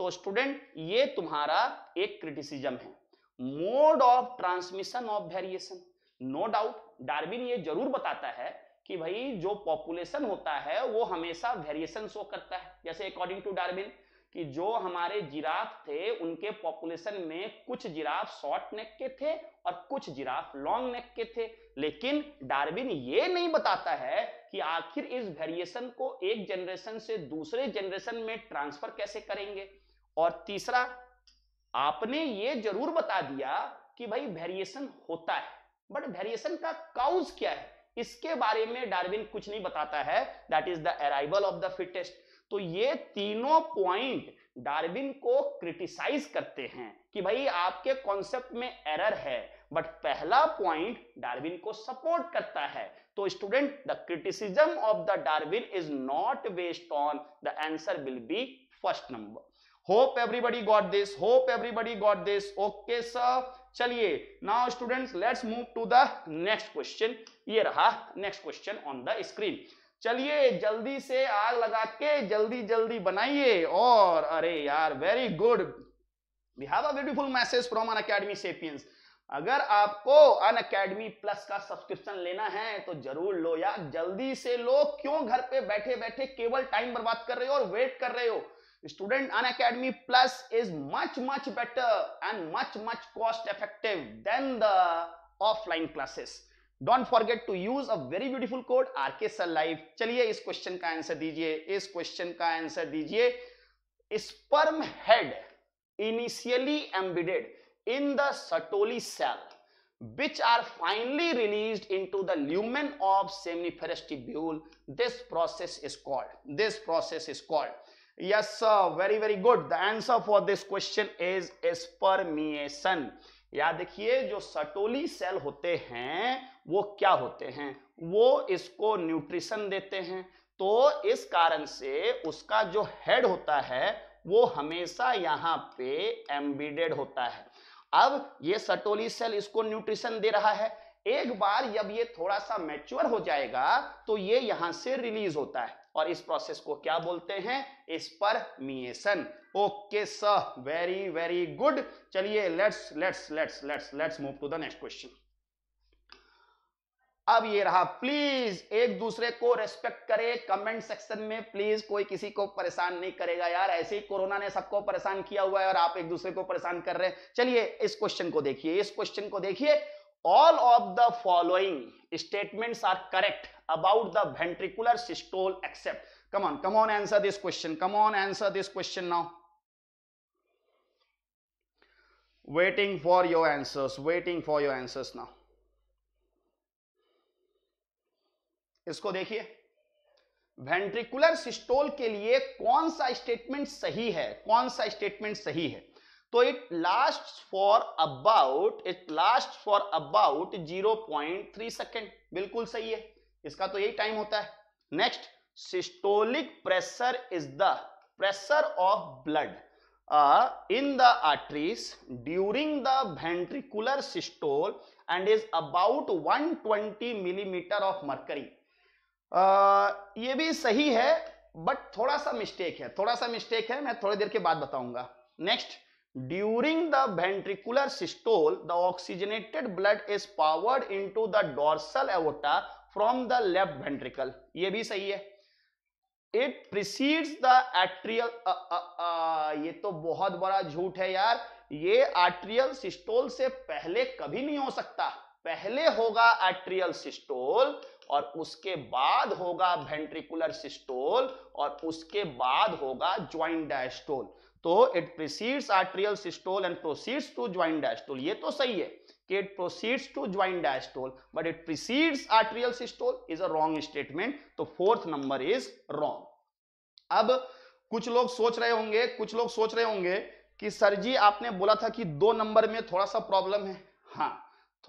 तो स्टूडेंट ये तुम्हारा एक क्रिटिसिज्म है। Mode of transmission of variation. No doubt, Darwin ये ज़रूर बताता है कि भाई जो पॉपुलेशन होता है, वो हमेशा वेरिएशन शो करता है। जैसे अकॉर्डिंग टू डार्विन कि जो हमारे जिराफ थे, उनके पॉपुलेशन में कुछ जिराफ शॉर्ट नेक के थे और कुछ जिराफ लॉन्ग नेक के थे। लेकिन डार्विन ये नहीं बताता है कि आखिर इस वेरिएशन को एक जनरेशन से दूसरे जनरेशन में ट्रांसफ़र कैसे करेंगे। और तीसरा आपने ये ज़रूर बता दिया कि भाई वेरिएशन होता है। बट वेरिएशन का काउज क्या है? इसके बारे में डार्विन कुछ नहीं बताता है। That is the arrival of the fittest तो ये तीनों पॉइंट डार्विन को क्रिटिसाइज करते हैं कि भाई आपके कॉन्सेप्ट में एरर है। बट पहला पॉइंट डार्विन को सपोर्ट करता है। तो student the criticism of the Darwin is not based on the answer will be first number hope everybody got this hope everybody got this okay sir चलिए now students let's move to the next question ये रहा next question on the screen चलिए, जल्दी से आग लगा के जल्दी जल्दी बनाइए और अरे यार very good we have a beautiful message from Unacademy sapiens अगर आपको अन अकेडमी प्लस का सब्सक्रिप्शन लेना है तो ज़रूर लो यार. जल्दी से लो. क्यों घर पे बैठे बैठे केवल टाइम बर्बाद कर रहे हो और वेट कर रहे हो? student An academy plus is much much better and much much cost effective than the offline classes. Don't forget to use a very beautiful code rk sir live chaliye is question ka answer dijiye is question ka answer dijiye sperm head initially embedded in the sertoli cell which are finally released into the lumen of seminiferous tubule. This process is called this process is called yes, sir. Very very good. The answer for this question is spermiation याद देखिए, जो सटोली सेल होते हैं, वो क्या होते हैं? वो इसको न्यूट्रिशन देते हैं। तो इस कारण से उसका जो हेड होता है, वो हमेशा यहाँ पे एम्बिडेड होता है। अब ये सटोली सेल इसको न्यूट्रिशन दे रहा है। एक बार जब ये थोड़ा सा मैच्योर हो जाएगा तो ये यहाँ से रिलीज़ होता है। और इस प्रोसेस को क्या बोलते हैं? इस पर मिएशन okay sir very very good चलिए let's let's let's let's let's move to the next question अब ये रहा प्लीज़ एक दूसरे को रेस्पेक्ट करे कमेंट सेक्शन में प्लीज़ कोई किसी को परेशान नहीं करेगा यार। ऐसे ही कोरोना ने सबको परेशान किया हुआ है और आप एक दूसरे को परेशान कर रहे हैं। चलिए, इस क्वेश्चन को देखिए, इस क्वेश्चन को देखिए। All of the following statement are correct about the ventricular systole except come on come on answer this question come on answer this question now waiting for your answers waiting for your answers now इसको देखिए। वेंट्रिकुलर सिस्टोल के लिए कौन सा स्टेटमेंट सही है? कौन सा स्टेटमेंट सही है? तो it last for about it last for about 0.3 point three second बिल्कुल सही है। इसका तो यही टाइम होता है। Next systolic pressure is the pressure of blood in the arteries during the ventricular systole and is about one twenty millimetre of mercury ये भी सही है बट थोड़ा सा मिस्टेक है। थोड़ा सा मिस्टेक है, मैं थोड़ी देर के बाद बताऊँगा। Next during the ventricular systole the oxygenated blood is poured into the dorsal aorta from the left ventricle ये भी सही है। इट प्रिसीड्स द एट्रियल ये तो बहुत बड़ा झूठ है यार। ये आर्ट्रियल सिस्टोल से पहले कभी नहीं हो सकता। पहले होगा एट्रियल सिस्टोल और उसके बाद होगा वेंट्रिकुलर सिस्टोल और उसके बाद होगा ज्वाइंट डायस्टोल तो it precedes atrial systole and proceeds to joint diastole ये तो सही है कि it proceeds to join diastole but it precedes arterial systole is a wrong statement. तो fourth number is wrong. अब कुछ लोग सोच रहे होंगे, कुछ लोग सोच रहे होंगे कि सर जी आपने बोला था कि दो नंबर में थोड़ा सा प्रॉब्लम है। हाँ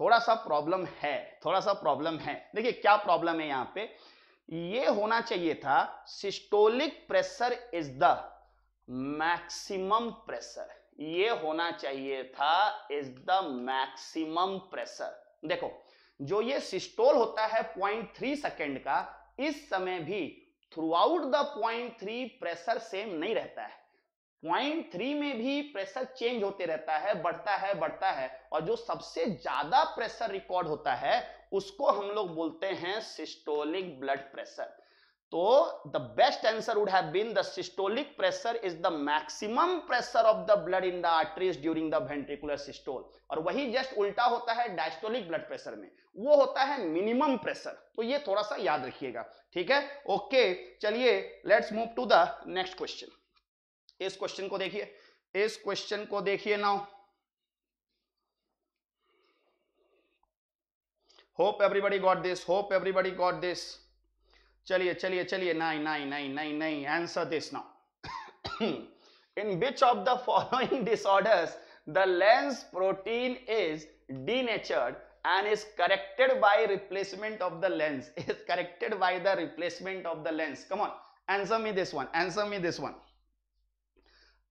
थोड़ा सा प्रॉब्लम है, थोड़ा सा प्रॉब्लम है। देखिए क्या प्रॉब्लम है यहाँ पे। ये होना चाहिए था systolic pressure is the maximum pressure. ये होना चाहिए था इज़ द मैक्सिमम प्रेशर। देखो, जो ये सिस्टोल होता है पॉइंट थ्री सेकेंड का, इस समय भी throughout the point three pressure same नहीं रहता है। पॉइंट थ्री में भी प्रेशर चेंज होते रहता है, बढ़ता है बढ़ता है, और जो सबसे ज़्यादा प्रेशर रिकॉर्ड होता है, उसको हम लोग बोलते हैं सिस्टोलिक ब्लड प्रेशर। तो the best answer would have been the systolic pressure is the maximum pressure of the blood in the arteries during the ventricular systole और वही जस्ट उल्टा होता है डायस्टोलिक ब्लड प्रेशर में। वो होता है मिनिमम प्रेशर तो ये थोड़ा सा याद रखिएगा। ठीक है? ओके चलिए let's move to the next question इस क्वेश्चन को देखिए। इस क्वेश्चन को देखिए now hope everybody got this hope everybody got this चलिए चलिए चलिए नहीं नहीं नहीं नहीं नहीं answer this now in which of the following disorders the lens protein is denatured and is corrected by replacement of the lens is corrected by the replacement of the lens come on answer me this one answer me this one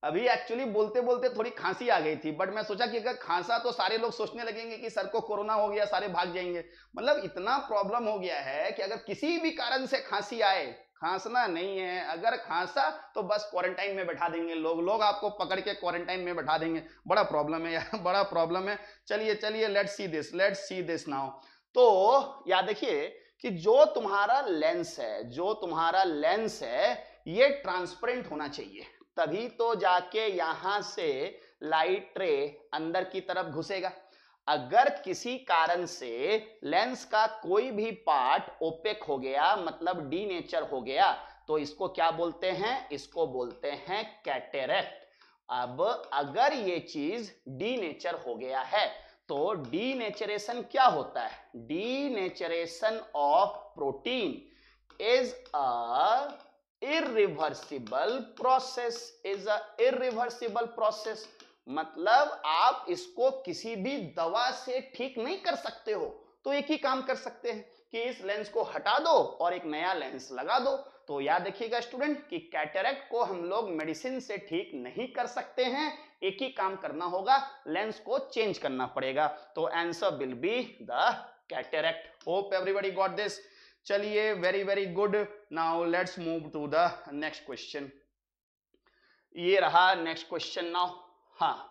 अभी एक्चुअली बोलते बोलते थोड़ी खांसी आ गई थी बट मैं सोचा कि अगर खांसा तो सारे लोग सोचने लगेंगे कि सर को कोरोना हो गया, सारे भाग जाएँगे। मतलब इतना प्रॉब्लम हो गया है कि अगर किसी भी कारण से खांसी आए, खांसना नहीं है, अगर खांसा तो बस क्वारंटाइन में बैठा देंगे लोग लोग आपको पकड़ के क्वारंटाइन में बैठा देंगे। बड़ा प्रॉब्लम है यार, बड़ा प्रॉब्लम है। चलिए चलिए let see this let see this now तो याद देखिए कि जो तुम्हारा लेंस है, जो तुम्हारा लेंस है, ये ट्रांसपेरेंट होना चाहिए। तभी तो जाके यहाँ से लाइट रे अंदर की तरफ़ घुसेगा। अगर किसी कारण से लेंस का कोई भी पार्ट ओपेक हो गया मतलब डी नेचर हो गया तो इसको क्या बोलते हैं? इसको बोलते हैं कैटेरेक्ट। अब अगर ये चीज़ डी नेचर हो गया है तो डी नेचरेशन क्या होता है? Denaturation of protein is a irreversible process is a irreversible process मतलब आप इसको किसी भी दवा से ठीक नहीं कर सकते हो। तो एक ही काम कर सकते हैं कि इस लेंस को हटा दो और एक नया लेंस लगा दो। तो याद रखिएगा स्टूडेंट कि कैटरेक्ट को हम लोग मेडिसिन से ठीक नहीं कर सकते हैं। एक ही काम करना होगा लेंस को चेंज करना पड़ेगा। तो answer will be the cataract hope everybody got this चलिए very very good now let's move to the next question ये रहा नेक्स्ट क्वेश्चन नाउ हाँ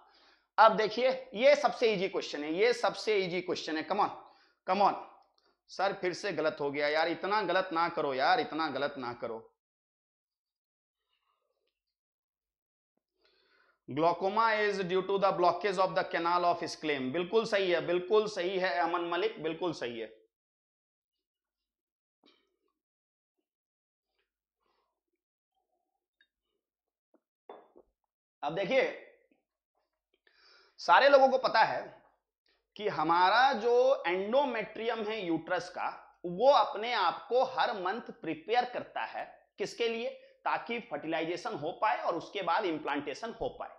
अब देखिए, ये सबसे इजी क्वेश्चन है, ये सबसे इजी क्वेश्चन है. Come on come on sir, फिर से गलत हो गया यार, इतना गलत ना करो यार, इतना गलत ना करो. Glaucoma is due to the blockage of the canal of Schlemm बिल्कुल सही है, बिल्कुल सही है, अमन मलिक, बिल्कुल सही है. अब देखिए, सारे लोगों को पता है कि हमारा जो एंडोमेट्रियम है यूट्रस का, वो अपने आप को हर मंथ प्रिपेयर करता है किसके लिए? ताकि फर्टिलाइजेशन हो पाए और उसके बाद इंप्लांटेशन हो पाए।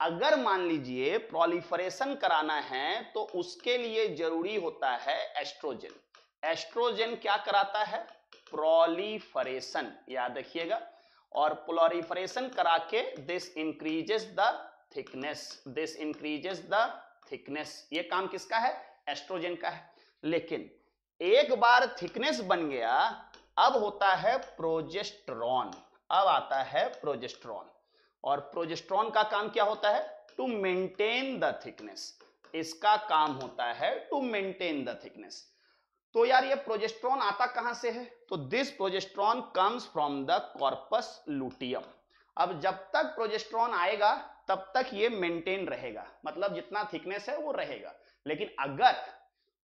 अगर मान लीजिए प्रोलिफरेशन कराना है तो उसके लिए ज़रूरी होता है एस्ट्रोजन एस्ट्रोजन क्या कराता है? प्रोलिफरेशन याद रखिएगा और प्लोरिफरेशन करा के this increases the thickness this increases the thickness ये काम किसका है? एस्ट्रोजन का है। लेकिन एक बार थिकनेस बन गया, अब होता है प्रोजेस्ट्रॉन अब आता है प्रोजेस्ट्रॉन और प्रोजेस्ट्रॉन का काम क्या होता है? टू मेंटेन द थिकनेस इसका काम होता है टू मेंटेन द थिकनेस तो यार ये प्रोजेस्ट्रॉन आता कहाँ से है? तो this progesterone comes from the corpus luteum अब जब तक प्रोजेस्ट्रॉन आएगा, तब तक ये मेंटेन रहेगा। मतलब जितना थिकनेस है, वो रहेगा। लेकिन अगर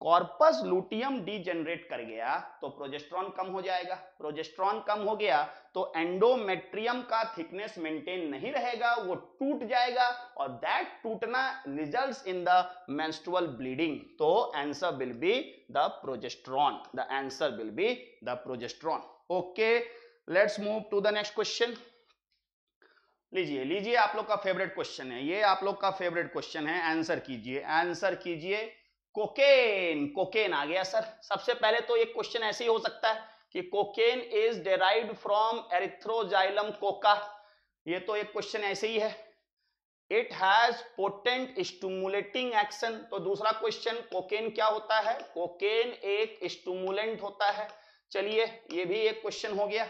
कॉर्पस लूटियम डीजेनरेट कर गया तो प्रोजेस्ट्रॉन कम हो जाएगा। प्रोजेस्ट्रॉन कम हो गया तो एंडोमेट्रियम का थिकनेस मेंटेन नहीं रहेगा, वो टूट जाएगा, और दैट टूटना results in the menstrual bleeding तो answer will be the progesterone the answer will be the progesterone okay let's move to the next question लीजिए लीजिए, आप लोग का फेवरेट क्वेश्चन है। ये आप लोग का फेवरेट क्वेश्चन है। आंसर कीजिए। आंसर कीजिए। कोकेन कोकेन आ गया सर। सबसे पहले तो एक क्वेश्चन ऐसे ही हो सकता है कि cocaine is derived from erythroxylum coca ये तो एक क्वेश्चन ऐसे ही है। It has potent stimulating action तो दूसरा क्वेश्चन कोकेन क्या होता है? कोकेन एक स्टूमुलेंट होता है। चलिए, ये भी एक क्वेश्चन हो गया।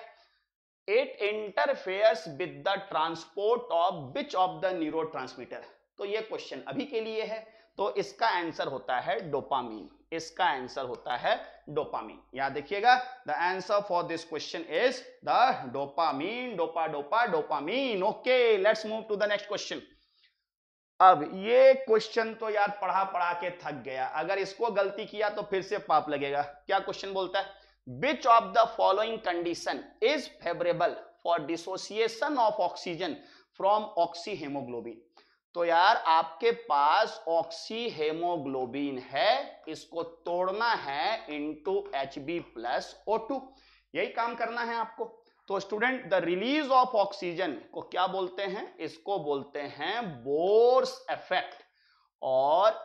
It interferes with the transport of which of the neuro तो ये क्वेश्चन अभी के लिए है। तो इसका आंसर होता है डोपामीन। इसका आंसर होता है डोपामीन। याद देखिएगा the answer for this question is the dopamine. Dopa dopa, dopamine. Okay, let's move to the next question. अब ये क्वेश्चन तो यार पढ़ा पढ़ा के थक गया। अगर इसको गलती किया तो फिर से पाप लगेगा। क्या क्वेश्चन बोलता है? Which of the following condition is favourable for dissociation of oxygen from oxy haemoglobin तो यार आपके पास ऑक्सी हेमोग्लोबिन है, इसको तोड़ना है into H B plus O two यही काम करना है आपको। तो student the release of oxygen को क्या बोलते हैं? इसको बोलते हैं बोर्स इफ़ेक्ट और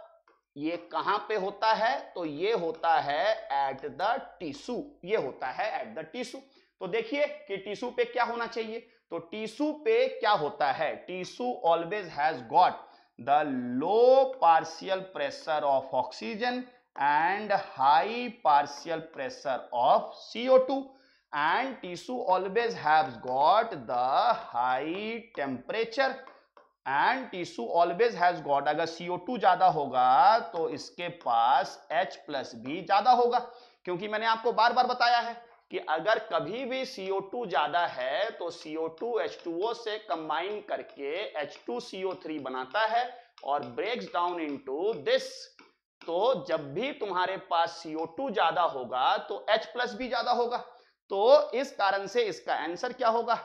ये कहाँ पे होता है? तो ये होता है एट द टिश्यू ये होता है एट द टिश्यू तो देखिए कि टिश्यू पे क्या होना चाहिए? तो टिश्यू पे क्या होता है? Tissue always has got the low partial pressure of oxygen and high partial pressure of CO2 and tissue always has got the high temperature and tissue always has got अगर CO2 ज़्यादा होगा तो इसके पास एच प्लस भी ज़्यादा होगा, क्योंकि मैंने आपको बार बार बताया है कि अगर कभी भी CO2 ज़्यादा है तो CO2 H2O से कंबाइन करके H2CO3 बनाता है और ब्रेक्स डाउन इनटू दिस तो जब भी तुम्हारे पास CO2 ज़्यादा होगा तो H प्लस भी ज़्यादा होगा। तो इस कारण से इसका आंसर क्या होगा?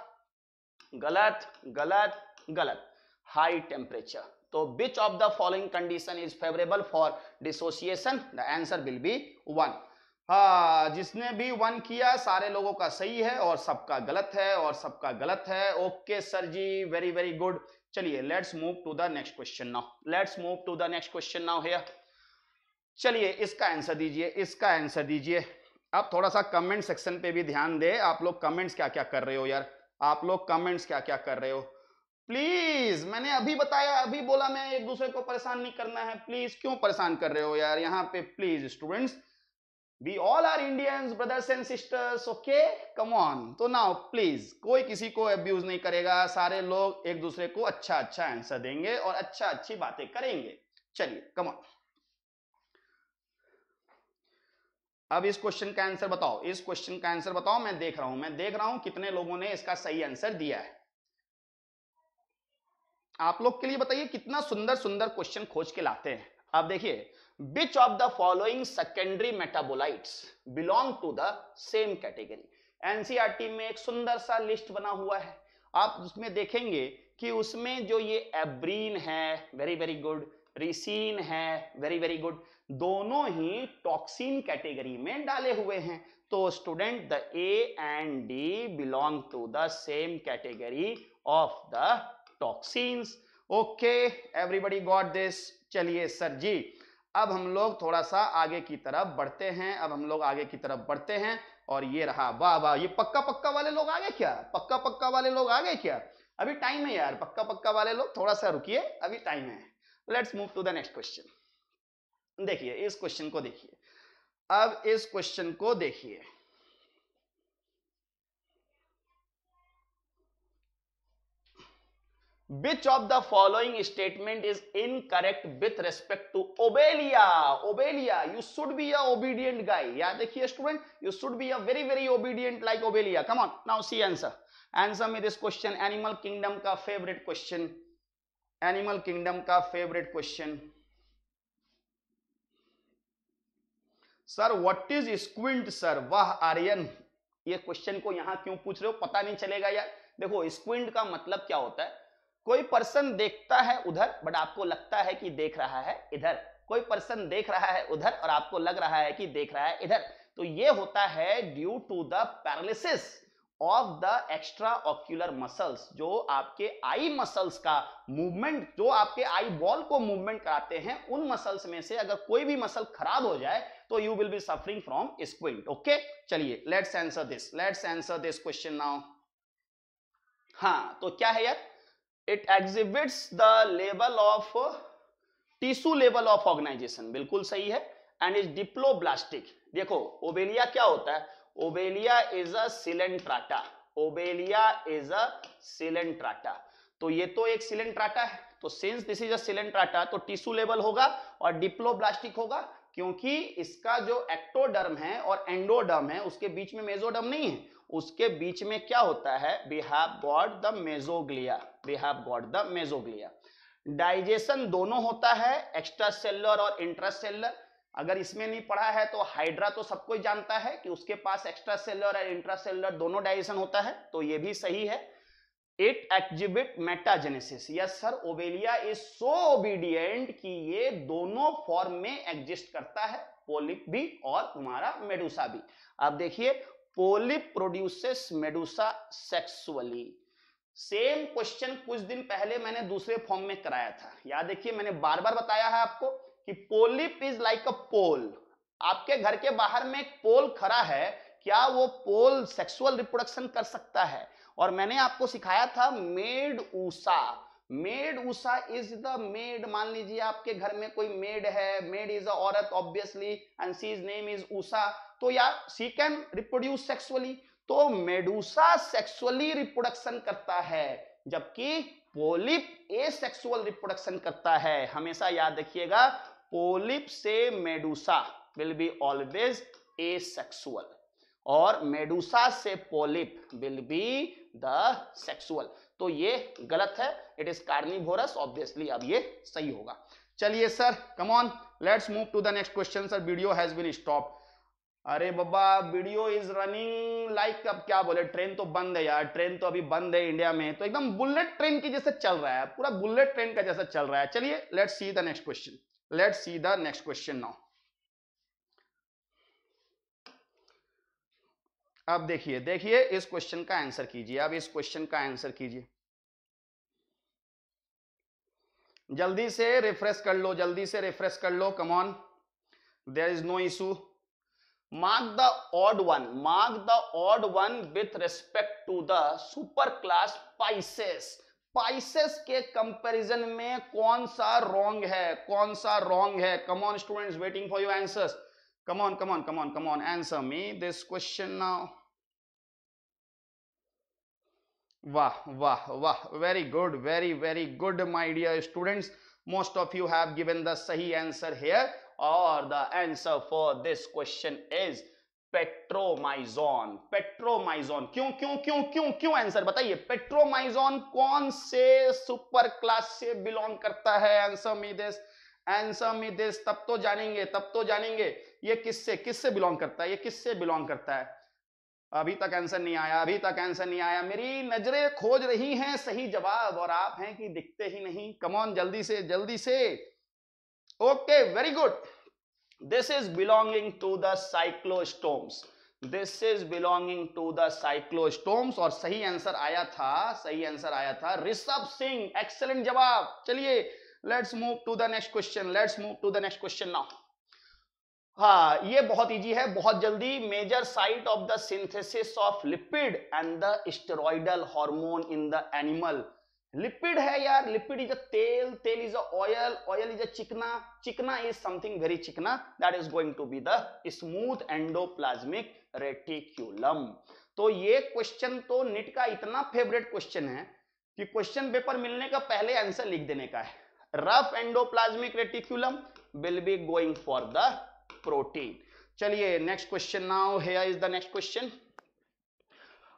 गलत गलत गलत। हाई टेम्परेचर तो which of the following condition is favourable for dissociation the answer will be one हा, जिसने भी वन किया, सारे लोगों का सही है और सबका गलत है और सबका गलत है। Okay sir ji very very good चलिए let's move to the next question now let's move to the next question now here चलिए, इसका आंसर दीजिए, इसका आंसर दीजिए। आप थोड़ा सा कमेंट सेक्शन पे भी ध्यान दे। आप लोग कमेंट्स क्या क्या कर रहे हो, यार? आप लोग कमेंट्स क्या क्या कर रहे हो? प्लीज़ मैंने अभी बताया, अभी बोला मैं एक दूसरे को परेशान नहीं करना है। प्लीज़ क्यों परेशान कर रहे हो यार? यहाँ पे please students we all are Indians brothers and sisters okay come on तो नाउ प्लीज़ कोई किसी को अब्यूज नहीं करेगा। सारे लोग एक दूसरे को अच्छा अच्छा आंसर देंगे और अच्छा अच्छी बातें करेंगे। चलिए कम ऑन अब इस क्वेश्चन का आंसर बताओ। इस क्वेश्चन का आंसर बताओ, मैं देख रहा हूँ। मैं देख रहा हूँ कितने लोगों ने इसका सही आंसर दिया है। आप लोग के लिए बताइए, कितना सुंदर सुंदर क्वेश्चन खोज के लाते हैं। आप देखिए which of the following secondary metabolites belong to the same category NCERT में एक सुंदर सा लिस्ट बना हुआ है। आप उसमें देखेंगे कि उसमें जो ये एब्रीन है वेरी वेरी गुड रिसीन है वेरी वेरी गुड दोनों ही टॉक्सिन कैटेगरी में डाले हुए हैं। तो student the A and D belong to the same category of the toxins okay everybody got this चलिए सर जी अब हम लोग थोड़ा सा आगे की तरफ़ बढ़ते हैं। अब हम लोग आगे की तरफ़ बढ़ते हैं और ये रहा, वाह वाह, ये पक्का पक्का वाले लोग आगे क्या? पक्का पक्का वाले लोग आगे क्या? अभी टाइम है यार, पक्का पक्का वाले लोग, थोड़ा सा रुकिए, अभी टाइम है। Let's move to the next question देखिए, इस क्वेश्चन को देखिए। अब इस क्वेश्चन को देखिए। Which of the following statement is incorrect with respect to Obelia Obelia you should be obedient guy याद देखिए student you should be a very very obedient like Obelia come on now see answer answer में दिस क्वेश्चन एनिमल किंगडम का फेवरेट क्वेश्चन एनिमल किंगडम का favourite question sir what is squint sir वह, आर्यन, ये क्वेश्चन को यहाँ क्यों पूछ रहे हो? पता नहीं चलेगा यार। देखो स्क्विंट का मतलब क्या होता है? कोई पर्सन देखता है उधर बट आपको लगता है कि देख रहा है इधर। कोई पर्सन देख रहा है उधर और आपको लग रहा है कि देख रहा है इधर। तो ये होता है due to the paralysis of the extra ocular muscles जो आपके आई मसल्स का मूवमेंट जो आपके आई बॉल को मूवमेंट कराते हैं, उन मसल्स में से अगर कोई भी मसल खराब हो जाए तो you will be suffering from squint okay चलिए let's answer this let's answer this question now हाँ तो क्या है यार? It exhibits the level of tissue level of organization बिल्कुल सही है। एंड इज़ डिप्लोब्लास्टिक देखो ओबेलिया क्या होता है? Obelia is a Coelenterata Obelia is a Coelenterata तो ये तो एक सिलेंट्राटा है। तो since this is a coelenterata तो टिश्यू लेवल होगा और डिप्लोब्लास्टिक होगा, क्योंकि इसका जो एक्टोडर्म है और एंडोडर्म है, उसके बीच में मेजोडर्म नहीं है। उसके बीच में क्या होता है? We have got the mesoglea we have got the mesoglea digestion दोनों होता है एक्स्ट्रा सेलर और इंट्रासेलर अगर इसमें नहीं पढ़ा है तो हाइड्रा तो सबको जानता है कि उसके पास एक्स्ट्रा सेलर और इंट्रासेलर दोनों डाइजेशन होता है तो ये भी सही है। It exhibit metagenesis yes sir Obelia is so obedient कि ये दोनों फॉर्म में एग्जिस्ट करता है पोलिप भी और तुम्हारा मेडुसा भी। आप देखिए polyp produces medusa sexually same question कुछ दिन पहले मैंने दूसरे फॉर्म में कराया था। याद देखिए मैंने बार बार बताया है आपको कि polyp is like a pole आपके घर के बाहर में एक पोल खड़ा है, क्या वो पोल सेक्सुअल रिप्रोडक्शन कर सकता है? और मैंने आपको सिखाया था maid Usha maid Usha is the maid मान लीजिए आपके घर में कोई मेड है मेड इज़ औरत obviously and she is name is Usha तो या सी कैन रिप्रोड्यूस सेक्सुअली तो मेडूसा सेक्सुअली रिप्रोडक्शन करता है, जबकि पोलिप ए सेक्सुअल रिप्रोडक्शन करता है। हमेशा याद रखिएगा पोलिप से medusa will be always asexual और मेडूसा से polyp will be the sexual तो ये गलत है इट इज़ कार्निवोरस ऑब्वियसली अब ये सही होगा। चलिए sir come on let's move to the next question sir video has been stop अरे बाबा वीडियो इज़ रनिंग लाइक अब क्या बोले? ट्रेन तो बंद है यार ट्रेन तो अभी बंद है इंडिया में। तो एकदम बुलेट ट्रेन की जैसे चल रहा है, पूरा बुलेट ट्रेन का जैसा चल रहा है। चलिए let see the next question let's see the next question now अब देखिए देखिए इस क्वेश्चन का आंसर कीजिए। अब इस क्वेश्चन का आंसर कीजिए। जल्दी से रिफ्रेश कर लो, जल्दी से रिफ्रेश कर लो come on there is no issue mark the odd one mark the odd one with respect to the super class Pisces Pisces के कंपैरिजन में कौन सा रॉन्ग है कौन सा रॉन्ग है come on students waiting for your answers come on come on come on come on answer me this question now Wah, wah, wah. Very good, very, very good, my dear students. Most of you have given the sahi answer here or the answer for this question is petromyzon petromyzon क्यों क्यों क्यों क्यों क्यों आंसर बताइए। पेट्रोमाइजोन कौन से सुपर क्लास से बिलोंग करता है? Answer me this answer me this तब तो जानेंगे, तब तो जानेंगे। ये किससे किससे बिलोंग करता है? ये किससे बिलोंग करता है? अभी तक आंसर नहीं आया, अभी तक आंसर नहीं आया। मेरी नज़रें खोज रही हैं, सही जवाब। और आप हैं कि दिखते ही नहीं। कमॉन जल्दी से जल्दी से। Okay very good this is belonging to the cyclostomes this is belonging to the cyclostomes और सही आंसर आया था, सही आंसर आया था ऋषभ सिंह। एक्सेलेंट जवाब। चलिए let's move to the next question let's move to the next question now हाँ ये बहुत इजी है, बहुत जल्दी। Major site of the synthesis of lipid and the steroidal hormone in the animal lipid है यार lipid is a tel tel is a oil oil is a चिकना चिकना इज़ समथिंग वेरी चिकना that is going to be the smooth endoplasmic reticulum तो ये क्वेश्चन तो निट का इतना फेवरेट क्वेश्चन है कि क्वेश्चन पेपर मिलने का पहले आंसर लिख देने का है। Rough endoplasmic reticulum will be going for the protein चलिए next question now here is the next question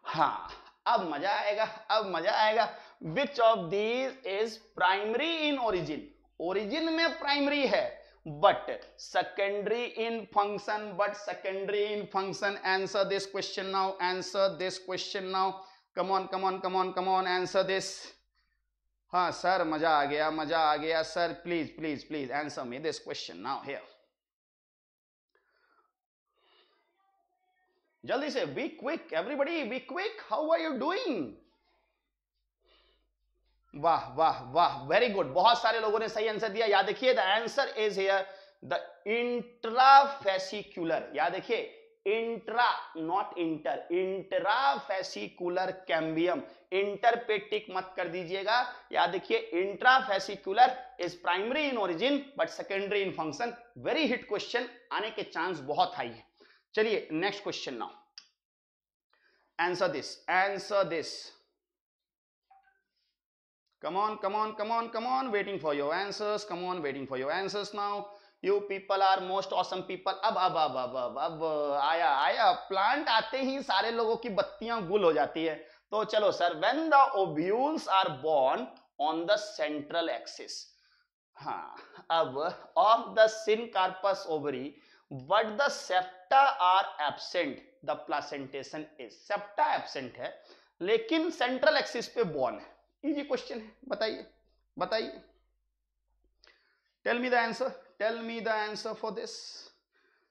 हाँ अब मज़ा आएगा, अब मज़ा आएगा। Which of these is primary in origin origin में प्राइमरी है but secondary in function but secondary in function answer this question now answer this question now come on come on come on come on answer this हाँ सर मज़ा आ गया, मज़ा आ गया sir please please please answer me this question now here जल्दी से be quick everybody be quick how are you doing वाह वाह वाह वेरी गुड बहुत सारे लोगों ने सही आंसर दिया। याद देखिए the answer is here the intrafascicular याद देखिए intra not inter intrafascicular cambium inter पे टिक मत कर दीजिएगा। याद देखिए intrafascicular is primary in origin but secondary in function very hit question आने के चांस बहुत हाई है। चलिए next question now answer this answer this come come on come on come on waiting for your answers come on waiting for your answers now you people are most awesome people अब अब अब अब अब अब, आया आया। प्लांट आते ही सारे लोगों की बत्तियाँ गुल हो जाती है। तो चलो sir when the ovules are born on the central axis हाँ अब of the syncarpous ovary but the septa are absent the placentation is septa absent है, लेकिन सेंट्रल एक्सिस पे बॉर्न है। इजी क्वेश्चन है, बताइए बताइए। Tell me the answer tell me the answer for this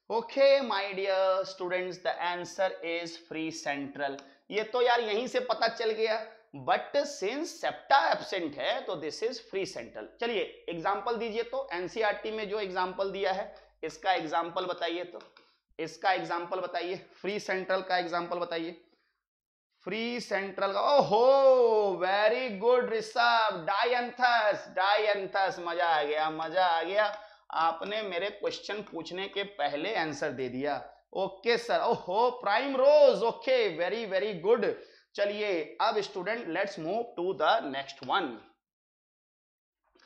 okay my dear students the answer is free central ये तो यार यहीं से पता चल गया। बट सिंस सेप्टा एबसेंट है तो दिस इज़ फ्री सेंट्रल चलिए एग्जांपल दीजिए तो एनसीईआरटी में जो एग्जांपल दिया है इसका एग्ज़ाम्पल बताइए तो। इसका एग्ज़ाम्पल बताइए। फ्री सेंट्रल का एग्ज़ाम्पल बताइए। फ्री सेंट्रल का, ओहो, very good Rishabh dianthus dianthus, मज़ा आ गया, मज़ा आ गया। आपने मेरे क्वेश्चन पूछने के पहले आंसर दे दिया। ओके सर, ओहो, primrose, okay, very very good. चलिए, अब student, let's move to the next one.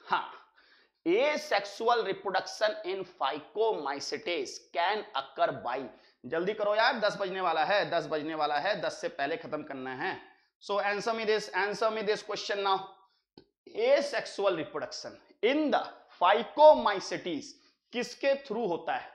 हाँ asexual reproduction in phycomycetes can occur by, जल्दी करो यार, दस बजने वाला है, दस बजने वाला है, दस से पहले खत्म करना है। So answer me this answer me this question now asexual reproduction in the phycomycetes किसके थ्रू होता है?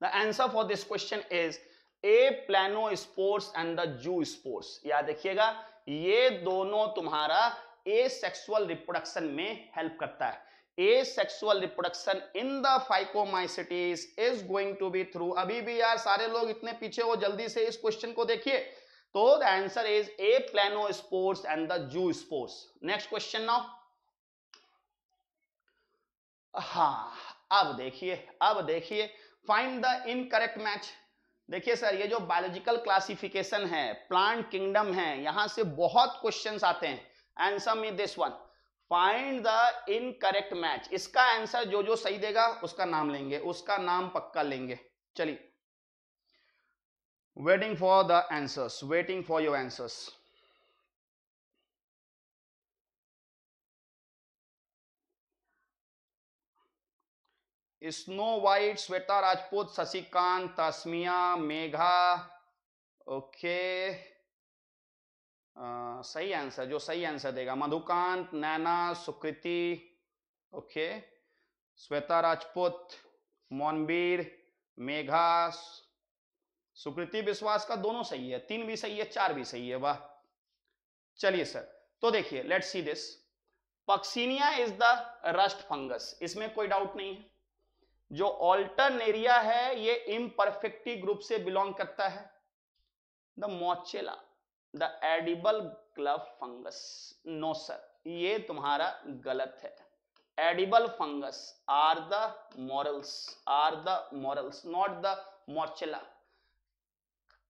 The answer for this question is a planospores and the zoospores याद देखिएगा ये दोनों तुम्हारा ए सेक्सुअल रिप्रोडक्शन में हेल्प करता है। Asexual reproduction in the phycomycetes is going to be through. अभी भी यार सारे लोग इतने पीछे हो, जल्दी से इस क्वेश्चन को देखिए। तो the answer is aplanospores and the zoospores next question now हाँ अब देखिए अब देखिए। फाइंड द इनकरेक्ट मैच देखिए सर ये जो बायोलॉजिकल क्लासिफिकेशन है प्लांट किंगडम है, यहाँ से बहुत क्वेश्चंस आते हैं। Answer me this one find the incorrect match इसका आंसर जो जो सही देगा, उसका नाम लेंगे। उसका नाम पक्का लेंगे। चलिए। Waiting for the answers waiting for your answers snow white Shweta Rajput Shashikant Tasmiya Megha okay सही आंसर जो सही आंसर देगा। मधुकांत, नैना, सुकृति ओके श्वेता राजपूत, मोनबीर, मेघा सुकृति विश्वास का दोनों सही है। तीन भी सही है, चार भी सही है, वाह। चलिए सर तो देखिए let see this puccinia is the rust fungus इसमें कोई डाउट नहीं है। जो ऑल्टरनेरिया है, ये इम्परफेक्टी ग्रुप से बिलोंग करता है। The morchella the edible club fungus no sir ये तुम्हारा गलत है। Edible fungus are the morels are the morels not the morchella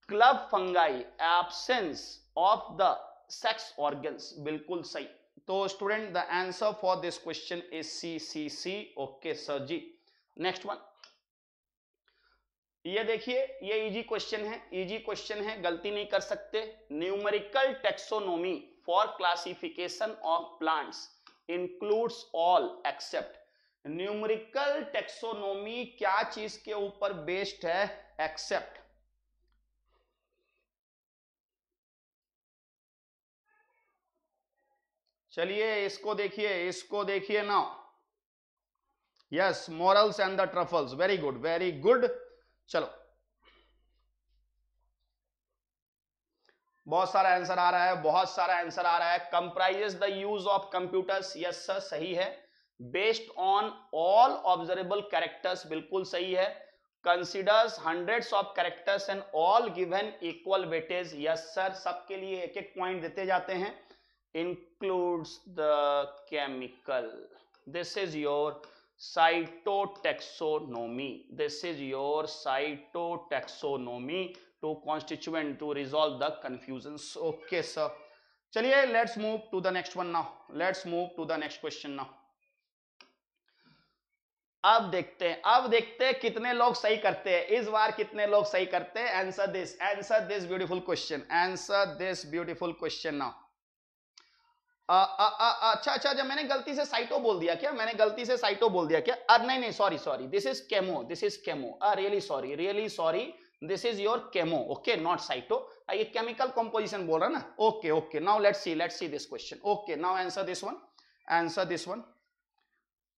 club fungi absence of the sex organs बिल्कुल सही। तो student the answer for this question is C C C okay sir ji. Next one ये देखिए, ये इजी क्वेश्चन है इजी क्वेश्चन है, गलती नहीं कर सकते। Numerical taxonomy for classification of plants includes all except numerical taxonomy क्या चीज़ के ऊपर बेस्ड है? एक्सेप्ट चलिए, इसको देखिए इसको देखिए ना yes morels and the truffles very good very good चलो। बहुत सारा आंसर आ रहा है, बहुत सारा आंसर आ रहा है। Comprises the use of computers yes sir सही है। Based on all observable characters बिल्कुल सही है। Considers hundreds of characters and all given equal weightage yes sir सबके लिए एक एक पॉइंट देते जाते हैं। Includes the chemical this is your cytotaxonomy this is your cytotaxonomy to constituent to resolve the confusion okay sir चलिए let's move to the next one now let's move to the next question now अब देखते हैं, अब देखते हैं कितने लोग सही करते हैं। इस बार कितने लोग सही करते हैं? Answer this answer this beautiful question answer this beautiful question now अच्छा अच्छा जब मैंने गलती से साइटो बोल दिया, क्या? मैंने गलती से साइटो बोल दिया, क्या? अर नहीं नहीं sorry sorry this is chemo this is chemo really sorry really sorry this is your chemo okay not cyto ये केमिकल कंपोजिशन बोल रहा ना? Okay okay now let's see let's see this question okay now answer this one answer this one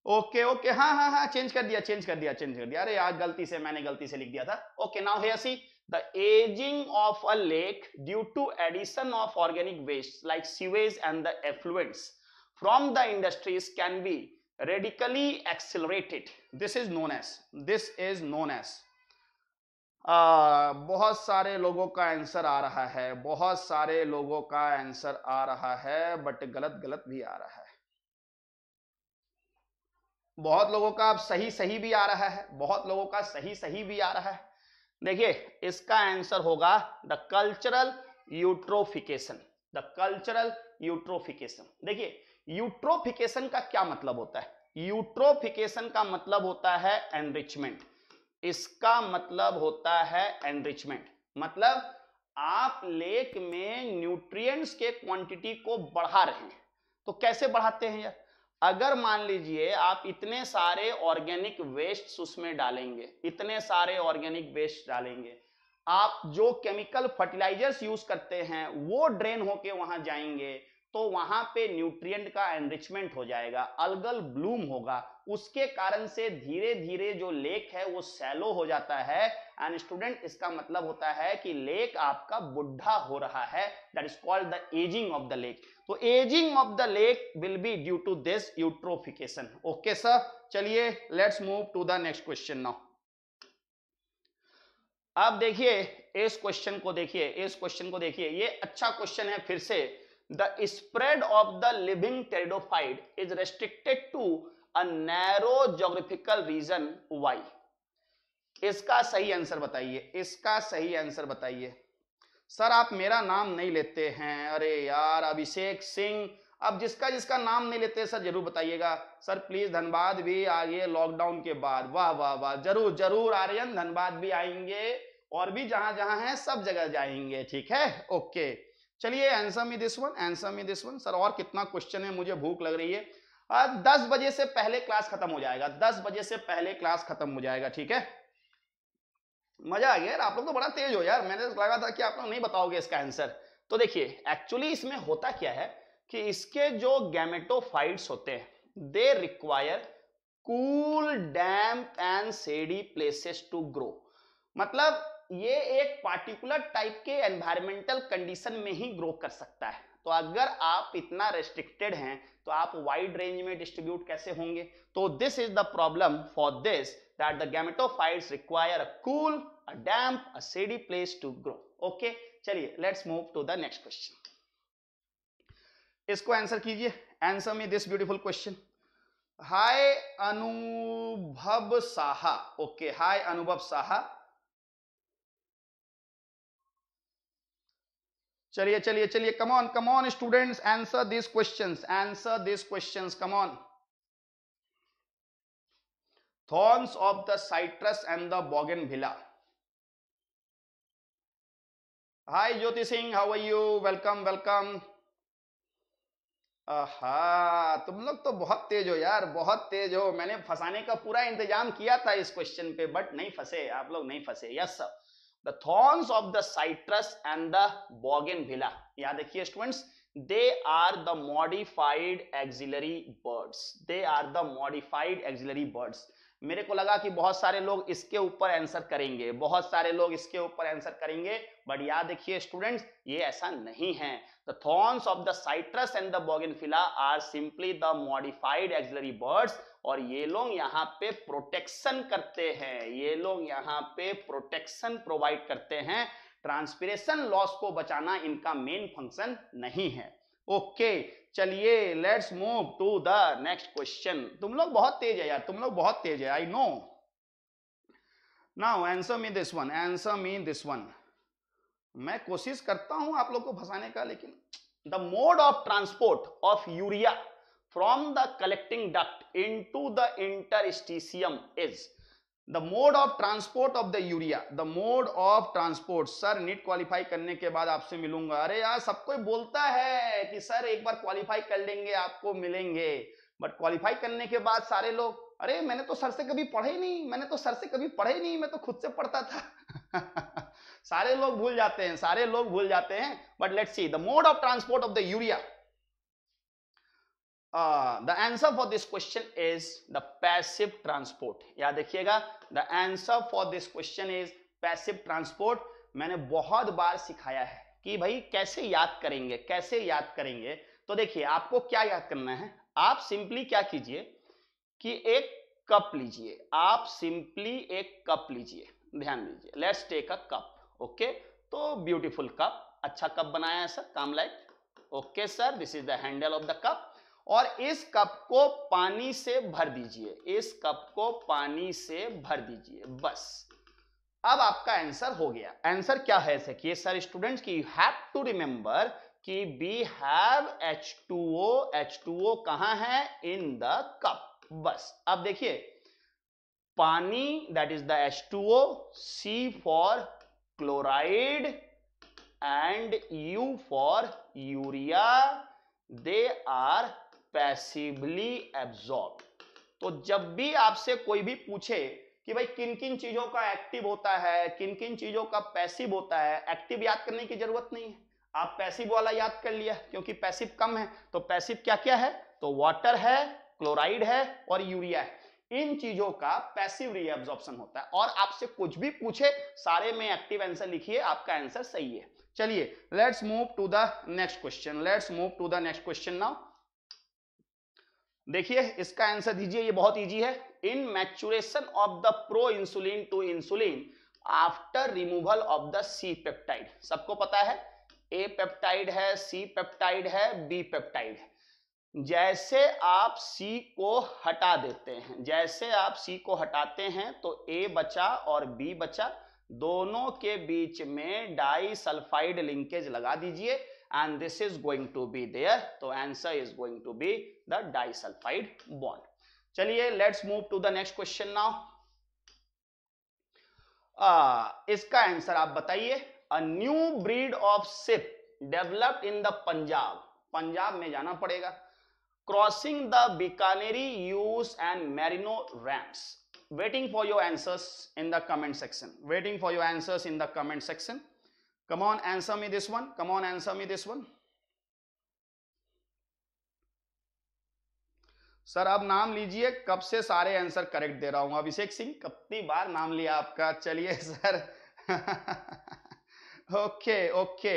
okay okay हाँ हाँ हाँ चेंज कर दिया चेंज कर दिया चेंज कर दिया। अरे यार, गलती से, मैंने गलती से लिख दिया था। Okay now here see the ageing of a lake due to addition of organic waste like sewage and the effluents from the industries can be radically accelerated this is known as this is known as बहुत सारे लोगों का आंसर आ रहा है, बहुत सारे लोगों का आंसर आ रहा है बट गलत गलत भी आ रहा है। बहुत लोगों का अब सही सही भी आ रहा है, बहुत लोगों का सही सही भी आ रहा है। देखिए, इसका आंसर होगा the cultural eutrophication, the cultural eutrophication. देखिए, यूट्रोफिकेशन का क्या मतलब होता है? यूट्रोफिकेशन का मतलब होता है एनरिचमेंट इसका मतलब होता है एनरिचमेंट मतलब आप लेक में न्यूट्रिएंट्स के क्वांटिटी को बढ़ा रहे हैं। तो कैसे बढ़ाते हैं यार? अगर मान लीजिए आप इतने सारे ऑर्गेनिक वेस्ट उसमें डालेंगे, इतने सारे ऑर्गेनिक वेस्ट डालेंगे, आप जो केमिकल फर्टिलाइजर्स यूज़ करते हैं, वो ड्रेन होके वहाँ जाएँगे तो वहाँ पे न्यूट्रिएंट का एनरिचमेंट हो जाएगा, अलगल ब्लूम होगा। उसके कारण से धीरे धीरे जो लेक है वो सैलो हो जाता है। एंड स्टूडेंट इसका मतलब होता है कि लेक आपका बुढ़ा हो रहा है। That is called the ageing of the lake तो ageing of the lake will be due to this eutrophication okay sir चलिए let's move to the next question now अब देखिए, इस क्वेश्चन को देखिए, इस क्वेश्चन को देखिए। ये अच्छा क्वेश्चन है फिर से। The spread of the living pteridophyte is restricted to a narrow geographical region why. इसका सही आंसर बताइए, इसका सही आंसर बताइए। सर आप मेरा नाम नहीं लेते हैं। अरे यार, अभिषेक सिंह अब जिसका जिसका नाम नहीं लेते सर ज़रूर बताइएगा। सर प्लीज़ धनबाद भी आगे लॉकडाउन के बाद। वाह वाह वाह, ज़रूर ज़रूर, आर्यन, धनबाद भी आएँगे और भी जहाँ जहाँ हैं, सब जगह जाएँगे, ठीक है? ओके चलिए answer me this one answer me this one sir और कितना क्वेश्चन है मुझे भूख लग रही है। आ, दस बजे से पहले क्लास खत्म हो जाएगा। दस बजे से पहले क्लास खत्म हो जाएगा ठीक है? मज़ा आ गया आप लोग तो बड़ा तेज हो यार। मैंने लगा था कि आप लोग नहीं बताओगे इसका आंसर तो देखिए एक्चुअली इसमें होता क्या है कि इसके जो गैमेटोफाइट्स होते हैं they require cool damp and shady places to grow मतलब ये एक पार्टिकुलर टाइप के एनवायरमेंटल कंडीशन में ही ग्रो कर सकता है। तो अगर आप इतना रेस्ट्रिक्टेड हैं तो आप वाइड रेंज में डिस्ट्रीब्यूट कैसे होंगे? तो this is the problem for this that the gametophytes require a cool a damp a shady place to grow okay चलिए let's move to the next question इसको आंसर कीजिए। Answer me this beautiful question hi Anubhav Saha okay hi Anubhav Saha चलिए चलिए चलिए come on on come on students answer this questions answer this questions come on thorns of the citrus and the bougainvillea. Hi, jyoti singh, how are you? Welcome welcome. Aha, तुम लोग तो बहुत तेज हो यार, बहुत तेज हो। मैंने फंसाने का पूरा इंतज़ाम किया था इस क्वेश्चन पे बट नहीं फंसे, आप लोग नहीं फंसे। Yes sir the thorns of the citrus and the bougainvillea. Yahan dekhiye students they are the modified auxiliary birds. They are the modified auxiliary birds. मेरे को लगा कि बहुत सारे लोग इसके ऊपर आंसर करेंगे, बहुत सारे लोग इसके ऊपर आंसर करेंगे बट याद रखिए स्टूडेंट्स ये ऐसा नहीं है। The thorns of the citrus and the bougainvillea are simply the modified axillary buds और ये लोग यहाँ पे प्रोटेक्शन करते हैं, ये लोग यहाँ पे प्रोटेक्शन प्रोवाइड करते हैं। ट्रांसपिरेशन लॉस को बचाना इनका मेन फ़ंक्शन नहीं है। ओके चलिए let's move to the next question तुम लोग बहुत तेज है यार, तुम लोग बहुत तेज है I know now answer me this one answer me this one मैं कोशिश करता हूँ आप लोग को फंसाने का, लेकिन the mode of transport of urea from the collecting duct into the interstitium is the mode of transport of the urea the mode of transport sir NEET qualify करने के बाद आपसे मिलूँगा। अरे यार, सब कोई बोलता है कि सर एक बार क्वालिफाई कर लेंगे, आपको मिलेंगे। बट क्वालिफाई करने के बाद सारे लोग, अरे, मैंने तो सर से कभी पढ़े ही नहीं, मैंने तो सर से कभी पढ़े ही नहीं, मैं तो खुद से पढ़ता था। सारे लोग भूल जाते हैं, सारे लोग भूल जाते हैं। But let's see the mode of transport of the urea the answer for this question is the passive transport याद देखिएगा the answer for this question is passive transport मैंने बहुत बार सिखाया है कि भाई कैसे याद करेंगे, कैसे याद करेंगे? तो देखिए, आपको क्या याद करना है? आप सिंपली क्या कीजिए कि एक कप लीजिए। आप सिंपली एक कप लीजिए। ध्यान दीजिए। Let's take a cup okay तो ब्यूटीफुल कप अच्छा कप बनाया है सर काम like okay sir this is the handle of the cup और इस कप को पानी से भर दीजिए, इस कप को पानी से भर दीजिए, बस। अब आपका आंसर हो गया। आंसर क्या है कि सर स्टूडेंट्स की यू हैव टू रिमेंबर कि B have H two O H two O कहाँ है? इन द कप बस। अब देखिए, पानी that is the H two O C for chloride and U for urea they are passively absorb तो जब भी आपसे कोई भी पूछे कि भाई किन किन चीज़ों का एक्टिव होता है किन किन चीज़ों का पैसिव होता है एक्टिव याद करने की ज़रूरत नहीं है। आप पैसिव वाला याद कर लिया, क्योंकि पैसिव कम है। तो पैसिव क्या क्या है? तो वाटर है क्लोराइड है और यूरिया है। इन चीज़ों का पैसिव रीअब्जॉर्प्शन होता है। और आपसे कुछ भी पूछे, सारे में एक्टिव आंसर लिखिए, आपका आंसर सही है। चलिए let's move to the next question let's move to the next question now देखिए, इसका आंसर दीजिए, ये बहुत इजी है। In maturation of the proinsulin to insulin after removal of the C peptide सबको पता है? ए पेप्टाइड है सी पेप्टाइड है बी पेप्टाइड है। जैसे आप सी को हटा देते हैं, जैसे आप सी को हटाते हैं तो ए बचा और बी बचा, दोनों के बीच में डाई सल्फाइड लिंकेज लगा दीजिए। And this is going to be there so answer is going to be the disulfide bond चलिए let's move to the next question now uh, इसका आंसर आप बताइए a new breed of ship developed in the Punjab Punjab में जाना पड़ेगा crossing the Bikaneri use and Merino ramps waiting for your answers in the comment section waiting for your answers in the comment section Come on, answer me this one. Come on, answer me this one. Sir अब नाम लीजिए कब से सारे आंसर करेक्ट दे रहा हूँ। अभिषेक सिंह कितनी बार नाम लिया आपका? चलिए सर ओके ओके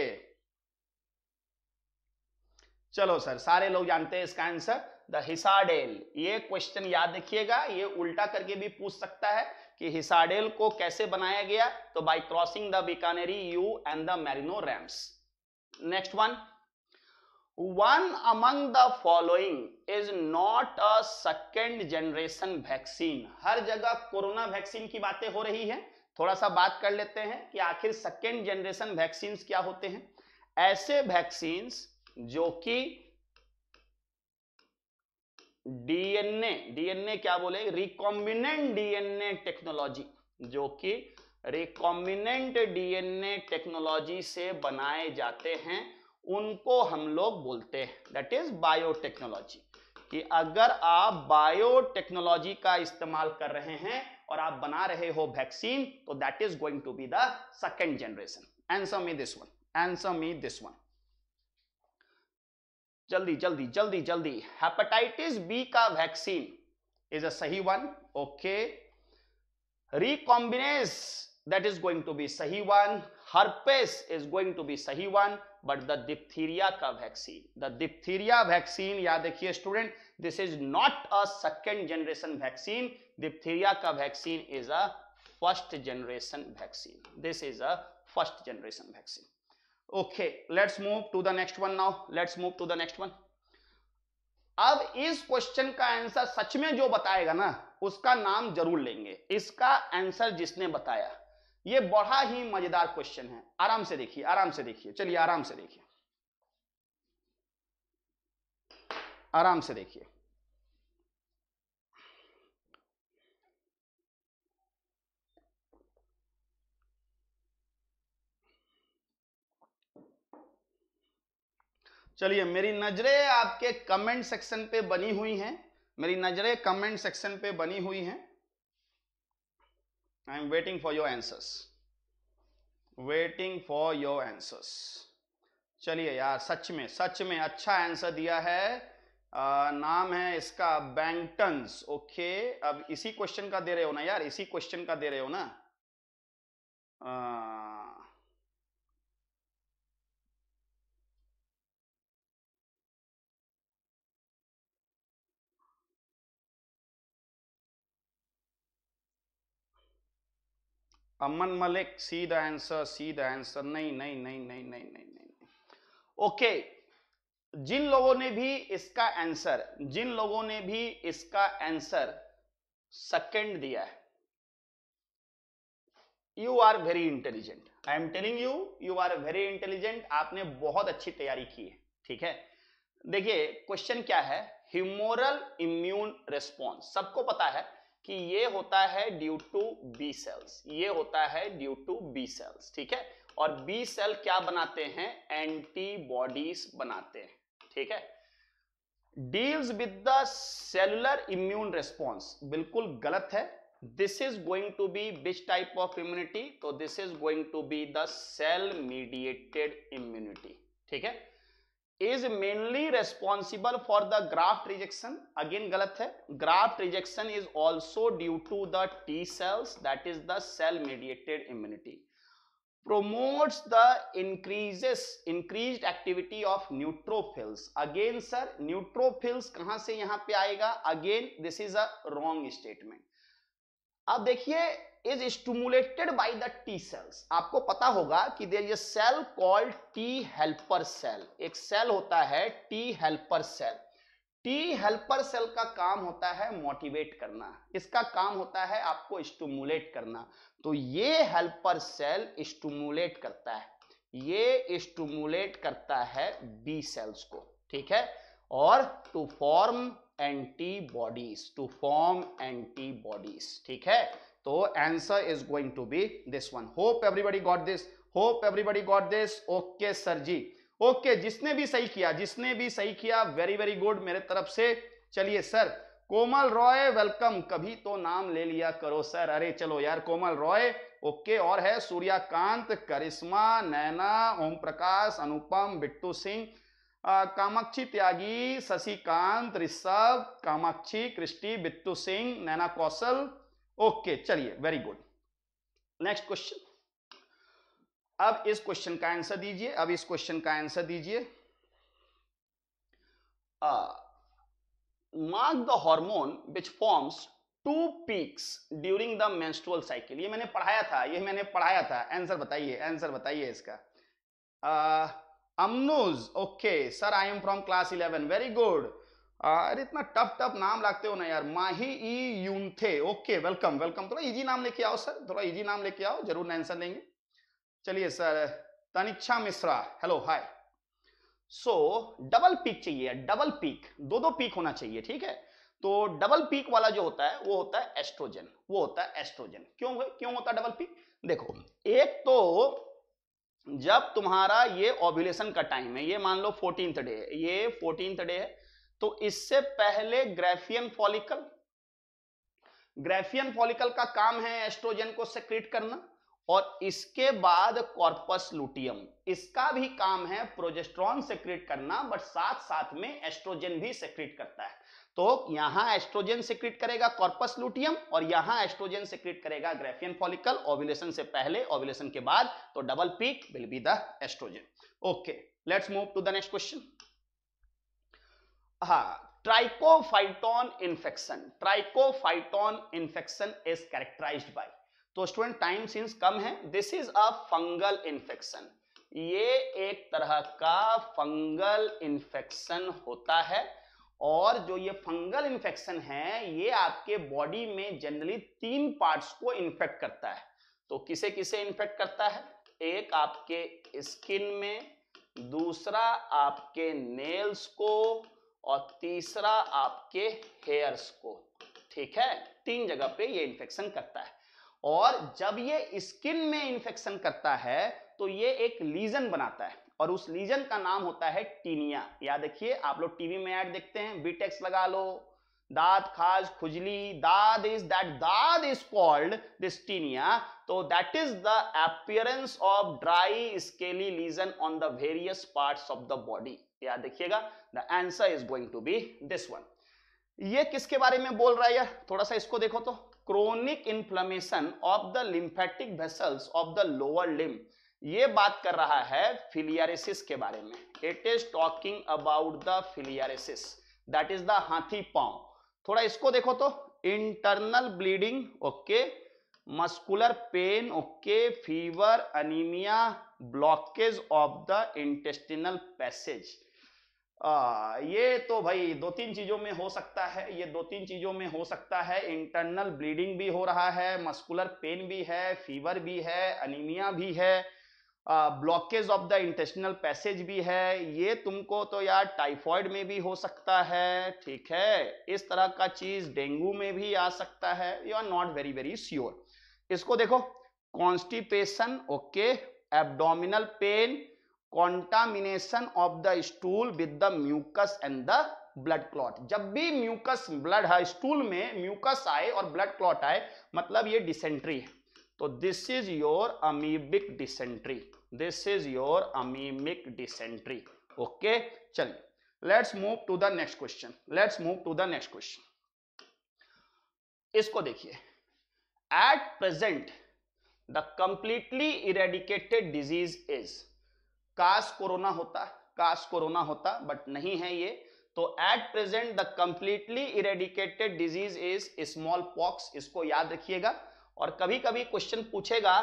चलो सर सारे लोग जानते हैं इसका आंसर द हिसाडेल ये क्वेश्चन याद रखिएगा ये उल्टा करके भी पूछ सकता है। कि हिसाडेल को कैसे बनाया गया? तो by crossing the Bikaneri ewe and the merino rams next one one among the following is not a second generation vaccine हर जगह कोरोना वैक्सीन की बातें हो रही है। थोड़ा सा बात कर लेते हैं कि आखिर सेकेंड जनरेशन वैक्सीन क्या होते हैं। ऐसे वैक्सीन जो कि डीएनए डीएनए क्या बोले रिकॉम्बिनेंट डीएनए टेक्नोलॉजी जो कि रिकॉम्बिनेंट डीएनए टेक्नोलॉजी से बनाए जाते हैं, उनको हम लोग बोलते हैं। दैट इज़ बायोटेक्नोलॉजी कि अगर आप बायोटेक्नोलॉजी का इस्तेमाल कर रहे हैं और आप बना रहे हो वैक्सीन तो that is going to be the second generation answer me this one answer me this one जल्दी जल्दी जल्दी जल्दी। हेपेटाइटिस बी का वैक्सीन इज़ अ सही one okay recombinase that is going to be सही one herpes is going to be सही वन बट द डिप्थीरिया का वैक्सीन द डिप्थीरिया वैक्सीन याद देखिए student this is not a second generation vaccine diphtheria का vaccine is a first generation vaccine this is a first generation vaccine okay let's move to the next one now let's move to the next one अब इस क्वेश्चन का आंसर सच में जो बताएगा ना, उसका नाम ज़रूर लेंगे। इसका आंसर जिसने बताया, ये बड़ा ही मज़ेदार क्वेश्चन है। आराम से देखिए, आराम से देखिए। चलिए, आराम से देखिए। आराम से देखिए। चलिए मेरी नज़रें आपके कमेंट सेक्शन पे बनी हुई हैं। मेरी नज़रें कमेंट सेक्शन पे बनी हुई हैं। I am waiting for your answers waiting for your answers चलिए यार सच में सच में अच्छा आंसर दिया है। आ, नाम है इसका बैंगटन्स ओके अब इसी क्वेश्चन का दे रहे हो ना यार इसी क्वेश्चन का दे रहे हो ना? आ, Aman Malik see the answer see the answer नहीं नहीं नहीं नहीं नहीं नहीं नहीं ओके जिन लोगों ने भी इसका आंसर जिन लोगों ने भी इसका आंसर सेकंड दिया है you are very intelligent I am telling you you are very intelligent आपने बहुत अच्छी तैयारी की है, ठीक है? देखिए क्वेश्चन क्या है? ह्यूमोरल इम्यून रिस्पॉन्स सबको पता है कि ये होता है ड्यू टू बी सेल्स, ये होता है ड्यू टू बी सेल्स, ठीक है? और बी सेल क्या बनाते हैं? एंटीबॉडीज बनाते हैं, ठीक है? Deals with the cellular immune response, बिल्कुल गलत है। This is going to be which type of immunity? तो this is going to be the cell mediated immunity, ठीक है? Is mainly responsible for the graft rejection again galat hai graft rejection is also due to the t cells that is the cell mediated immunity promotes the increases increased activity of neutrophils again sir neutrophils kahan se yahan pe aayega again this is a wrong statement अब देखिए is stimulated by the T cells आपको पता होगा कि देर ये cell called T helper cell एक सेल होता है T helper cell T helper cell का काम होता है मोटिवेट करना. इसका काम होता है? आपको स्टूमुलेट करना. तो ये हेल्पर सेल स्टूमुलेट करता है. ये स्टूमुलेट करता है बी सेल्स को. ठीक है? और to form antibodies to form antibodies ठीक है? तो answer is going to be this one hope everybody got this hope everybody got this okay sir ji. Okay okay, जिसने भी सही किया जिसने भी सही किया वेरी वेरी गुड मेरे तरफ़ से। चलिए सर कोमल रॉय वेलकम कभी तो नाम ले लिया करो सर अरे चलो यार कोमल रॉय। ओके और है सूर्याकांत करिश्मा नैना ओम प्रकाश अनुपम बिट्टू सिंह। कामाक्षी त्यागी शशिकांत ऋषभ कामाक्षी कृष्टि बिट्टू सिंह नैना कौशल। ओके चलिए वेरी गुड नेक्स्ट क्वेश्चन अब इस क्वेश्चन का आंसर दीजिए अब इस क्वेश्चन का आंसर दीजिए। Mark the hormone which forms two peaks during the menstrual cycle ये मैंने पढ़ाया था ये मैंने पढ़ाया था। आंसर बताइए आंसर बताइए इसका। uh, अमनूज okay sir I am from class eleven very good अरे इतना टफ टफ नाम लागते हो ना यार, माही ई यून थे ओके वेलकम वेलकम थोड़ा इजी नाम लेके आओ सर थोड़ा इजी नाम लेके आओ, ज़रूर आंसर लेंगे। चलिए sir Taniksha Mishra hello hi so double peak चाहिए डबल पीक दो दो पीक होना चाहिए, ठीक है? तो डबल पीक वाला जो होता है, वो होता है एस्ट्रोजन वो होता है एस्ट्रोजन क्यों क्यों होता है डबल पीक देखो, एक तो जब तुम्हारा ये ओव्यूलेशन का टाइम है, ये मान लो फोर्टींथ डे है, ये फोर्टींथ डे है तो इससे पहले ग्रेफियन फॉलिकल ग्रेफियन फॉलिकल का काम है एस्ट्रोजन को सेक्रेट करना, और इसके बाद कॉर्पस लुटियम इसका भी काम है प्रोजेस्ट्रॉन सेक्रेट करना बट साथ साथ में एस्ट्रोजन भी सेक्रेट करता है। तो यहाँ एस्ट्रोजन सिक्रिट करेगा कॉर्पस लूटियम और यहाँ एस्ट्रोजन सिक्रिट करेगा ग्रेफियन फॉलिकल ओव्यूलेशन से पहले ओव्यूलेशन के बाद तो double peak will be the estrogen okay let's move to the next question हा trichophyton infection trichophyton infection is characterized by तो स्टूडेंट टाइम सिंस कम है this is a fungal infection ये एक तरह का फंगल इन्फेक्शन होता है और जो ये फंगल इन्फेक्शन है, ये आपके बॉडी में जनरली तीन पार्ट्स को इन्फेक्ट करता है। तो किसे किसे इन्फेक्ट करता है? एक आपके स्किन में, दूसरा आपके नेल्स को और तीसरा आपके हेयर्स को। ठीक है? तीन जगह पे ये इन्फेक्शन करता है। और जब ये स्किन में इन्फेक्शन करता है तो ये एक लीजन बनाता है। और उस लीजन का नाम होता है टीनिया। याद रखिए, आप लोग टीवी में ऐड देखते हैं बीटेक्स लगा लो दाद खाज, खुजली daad is that daad is called this tinea तो that is the appearance of dry scaly lesion on the various parts of the body याद देखिएगा the answer is going to be this one ये किसके बारे में बोल रहा है यार थोड़ा सा इसको देखो तो chronic inflammation of the lymphatic vessels of the lower limb ये बात कर रहा है फिलियारिसिस के बारे में। It is talking about the filariasis that is the hathi paon. थोड़ा इसको देखो तो internal bleeding okay muscular pain okay fever anaemia blockage of the intestinal passage ये तो भाई दो तीन चीज़ों में हो सकता है, ये दो तीन चीज़ों में हो सकता है। इंटरनल ब्लीडिंग भी हो रहा है मस्कुलर पेन भी है फीवर भी है अनीमिया भी है। Blockage of the intestinal passage भी है। ये तुमको तो यार टाइफॉइड में भी हो सकता है, ठीक है? इस तरह का चीज़ डेंगू में भी आ सकता है। You are not very very sure इसको देखो constipation okay abdominal pain contamination of the stool with the mucus and the blood clot जब भी म्यूकस ब्लड है स्टूल में म्यूकस आए और ब्लड क्लॉट आए मतलब ये डिसेंट्री है। तो this is your amoebic dysentery this is your amoebic dysentery okay चलिए let's move to the next question let's move to the next question इसको देखिए। At present the completely eradicated disease is काश कोरोना होता कास कोरोना होता बट नहीं है ये। तो at present the completely eradicated disease is smallpox इसको याद रखिएगा। और कभी कभी क्वेश्चन पूछेगा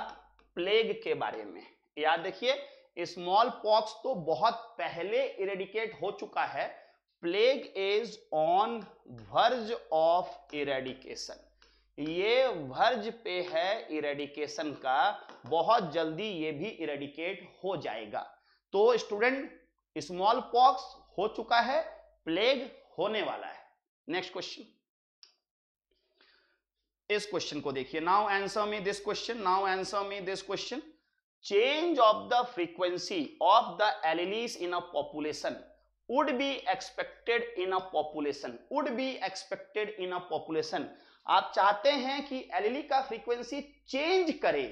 प्लेग के बारे में। याद देखिए स्मॉल पॉक्स तो बहुत पहले इरेडिकेट हो चुका है। Plague is on verge of eradication ये वर्ज पे है इरेडिकेशन का। बहुत जल्दी ये भी इरेडिकेट हो जाएगा। तो स्टूडेंट स्मॉल पॉक्स हो चुका है प्लेग होने वाला है। नेक्स्ट क्वेश्चन इस क्वेश्चन को देखिए। Now answer me this question now answer me this question change of the frequency of the alleles in a population would be expected in a population, would be expected in a population. आप चाहते हैं कि एलिली का फ्रीक्वेंसी चेंज करे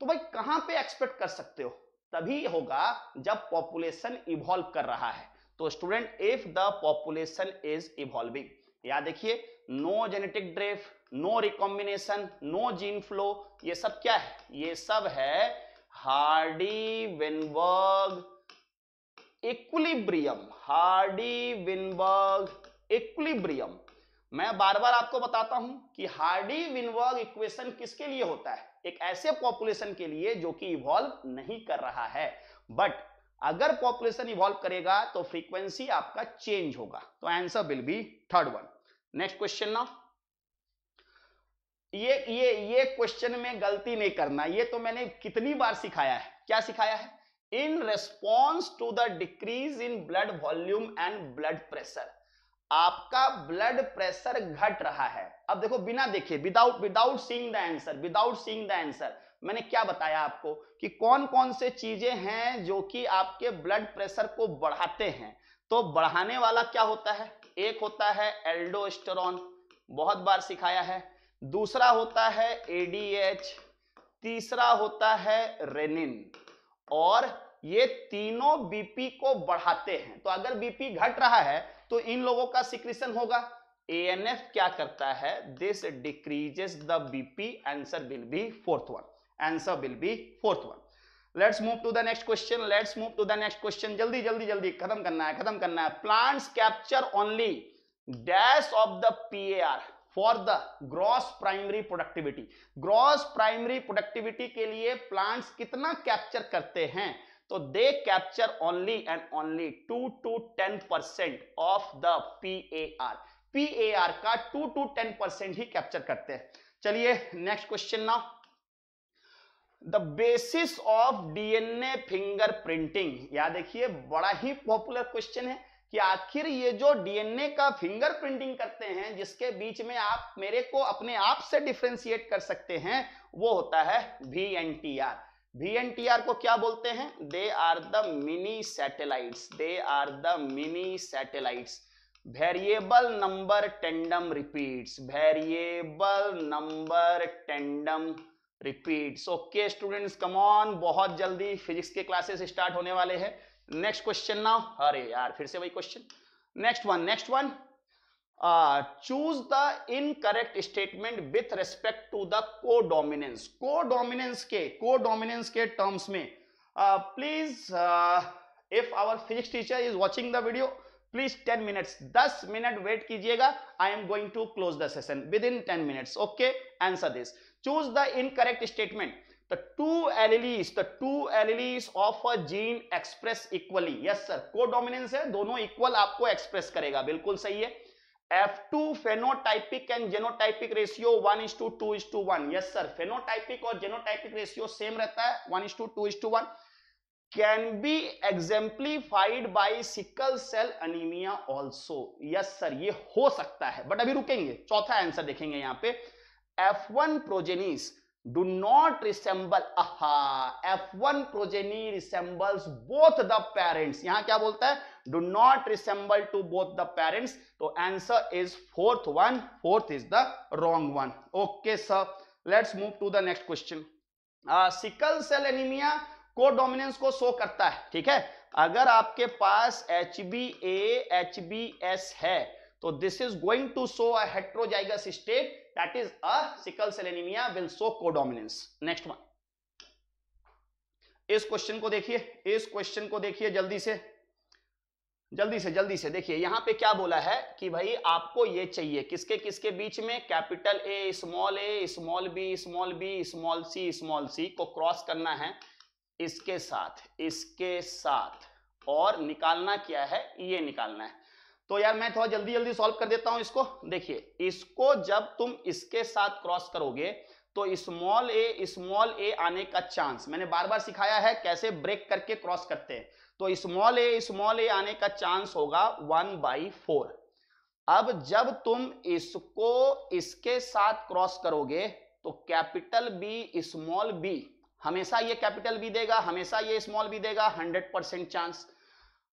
तो भाई कहाँ पे एक्सपेक्ट कर सकते हो? तभी होगा जब पॉपुलेशन इवॉल्व कर रहा है। तो student if the population is evolving याद देखिए no genetic drift no recombination no gene flow ये सब क्या है? ये सब है Hardy Weinberg equilibrium Hardy Weinberg equilibrium मैं बार बार आपको बताता हूँ कि हार्डी विनबर्ग इक्वेशन किसके लिए होता है? एक ऐसे पॉपुलेशन के लिए जो कि इवॉल्व नहीं कर रहा है। बट अगर पॉपुलेशन इवॉल्व करेगा तो फ्रीक्वेंसी आपका चेंज होगा। तो answer will be third one next question now ये ये ये क्वेश्चन में गलती नहीं करना। ये तो मैंने कितनी बार सिखाया है? क्या सिखाया है? In response to the decrease in blood volume and blood pressure आपका ब्लड प्रेशर घट रहा है। अब देखो, बिना देखे without without seeing the answer without seeing the answer मैंने क्या बताया आपको? कि कौन कौन से चीज़ें हैं जो कि आपके ब्लड प्रेशर को बढ़ाते हैं। तो बढ़ाने वाला क्या होता है? एक होता है एल्डोस्टेरॉन बहुत बार सिखाया है। दूसरा होता है एडीएच तीसरा होता है रेनिन, और ये तीनों बीपी को बढ़ाते हैं। तो अगर बीपी घट रहा है तो इन लोगों का सिक्रेशन होगा। एएनएफ क्या करता है? This decreases the BP answer will be fourth one answer will be fourth one let's move to the next question let's move to the next question जल्दी जल्दी जल्दी, खत्म करना है, खत्म करना है। Plants capture only dash of the PAR for the gross primary productivity gross primary productivity के लिए प्लांट्स कितना कैप्चर करते हैं? तो they capture only and only two to ten percent of the P A R P A R का टू टू टेन परसेंट ही कैप्चर करते हैं। चलिए next question on the basis of DNA fingerprinting याद देखिए, बड़ा ही पॉपुलर क्वेश्चन है। कि आखिर ये जो डीएनए का फिंगर प्रिंटिंग करते हैं, जिसके बीच में आप मेरे को अपने आप से डिफ्रेंशिएट कर सकते हैं, वो होता है V N T R V N T R को क्या बोलते हैं? They are the mini satellites they are the mini satellites variable number tandem repeats variable number tandem repeats okay students come on बहुत जल्दी फिजिक्स के क्लासेस स्टार्ट होने वाले हैं। नेक्स्ट क्वेश्चन नाउ अरे यार, फिर से वही question next one next one choose the incorrect statement with respect to the codominance codominance के को डोमिनेंस के टर्म्स में please if our physics teacher is watching the video please ten minutes दस मिनट वेट कीजिएगा. I am going to close the session within ten minutes okay answer this choose the incorrect statement the two alleles the two alleles of a gene express equally yes sir codominance है दोनों इक्वल आपको एक्सप्रेस करेगा बिल्कुल सही है F2 phenotypic and genotypic ratio 1 is to 2 is to 1 yes sir phenotypic और genotypic ratio सेम रहता है 1 is to 2 is to 1 can be exemplified by sickle cell anemia also yes sir ये हो सकता है बट अभी रुकेंगे चौथा आंसर देखेंगे यहाँ पे F1 progenies do not resemble aha f1 progeny resembles both the parents यहाँ क्या बोलता है do not resemble to both the parents तो answer is fourth one fourth is the wrong one okay sir let's move to the next question uh, sickle cell anemia codominance को शो करता है ठीक है अगर आपके पास H B H B S है तो this is going to show a heterozygous state that is a sickle cell anemia will show codominance. Next one. इस क्वेश्चन को देखिए, इस क्वेश्चन को देखिए जल्दी से। जल्दी से जल्दी से। देखिए, यहाँ पे क्या बोला है कि भाई आपको ये चाहिए। किसके किसके बीच में? Capital A small A small B small B small C small C को क्रॉस करना है। इसके साथ इसके साथ। और निकालना क्या है? ये निकालना है। तो यार मैं थोड़ा जल्दी जल्दी सॉल्व कर देता हूँ इसको। देखिए, इसको जब तुम इसके साथ क्रॉस करोगे तो स्मॉल ए स्मॉल ए आने का चांस मैंने बार बार सिखाया है कैसे ब्रेक करके क्रॉस करते हैं। तो स्मॉल ए स्मॉल ए आने का चांस होगा वन बाई फोर अब जब तुम इसको इसके साथ क्रॉस करोगे तो कैपिटल बी स्मॉल बी हमेशा ये कैपिटल बी देगा, हमेशा ये स्मॉल बी देगा हंड्रेड परसेंट चांस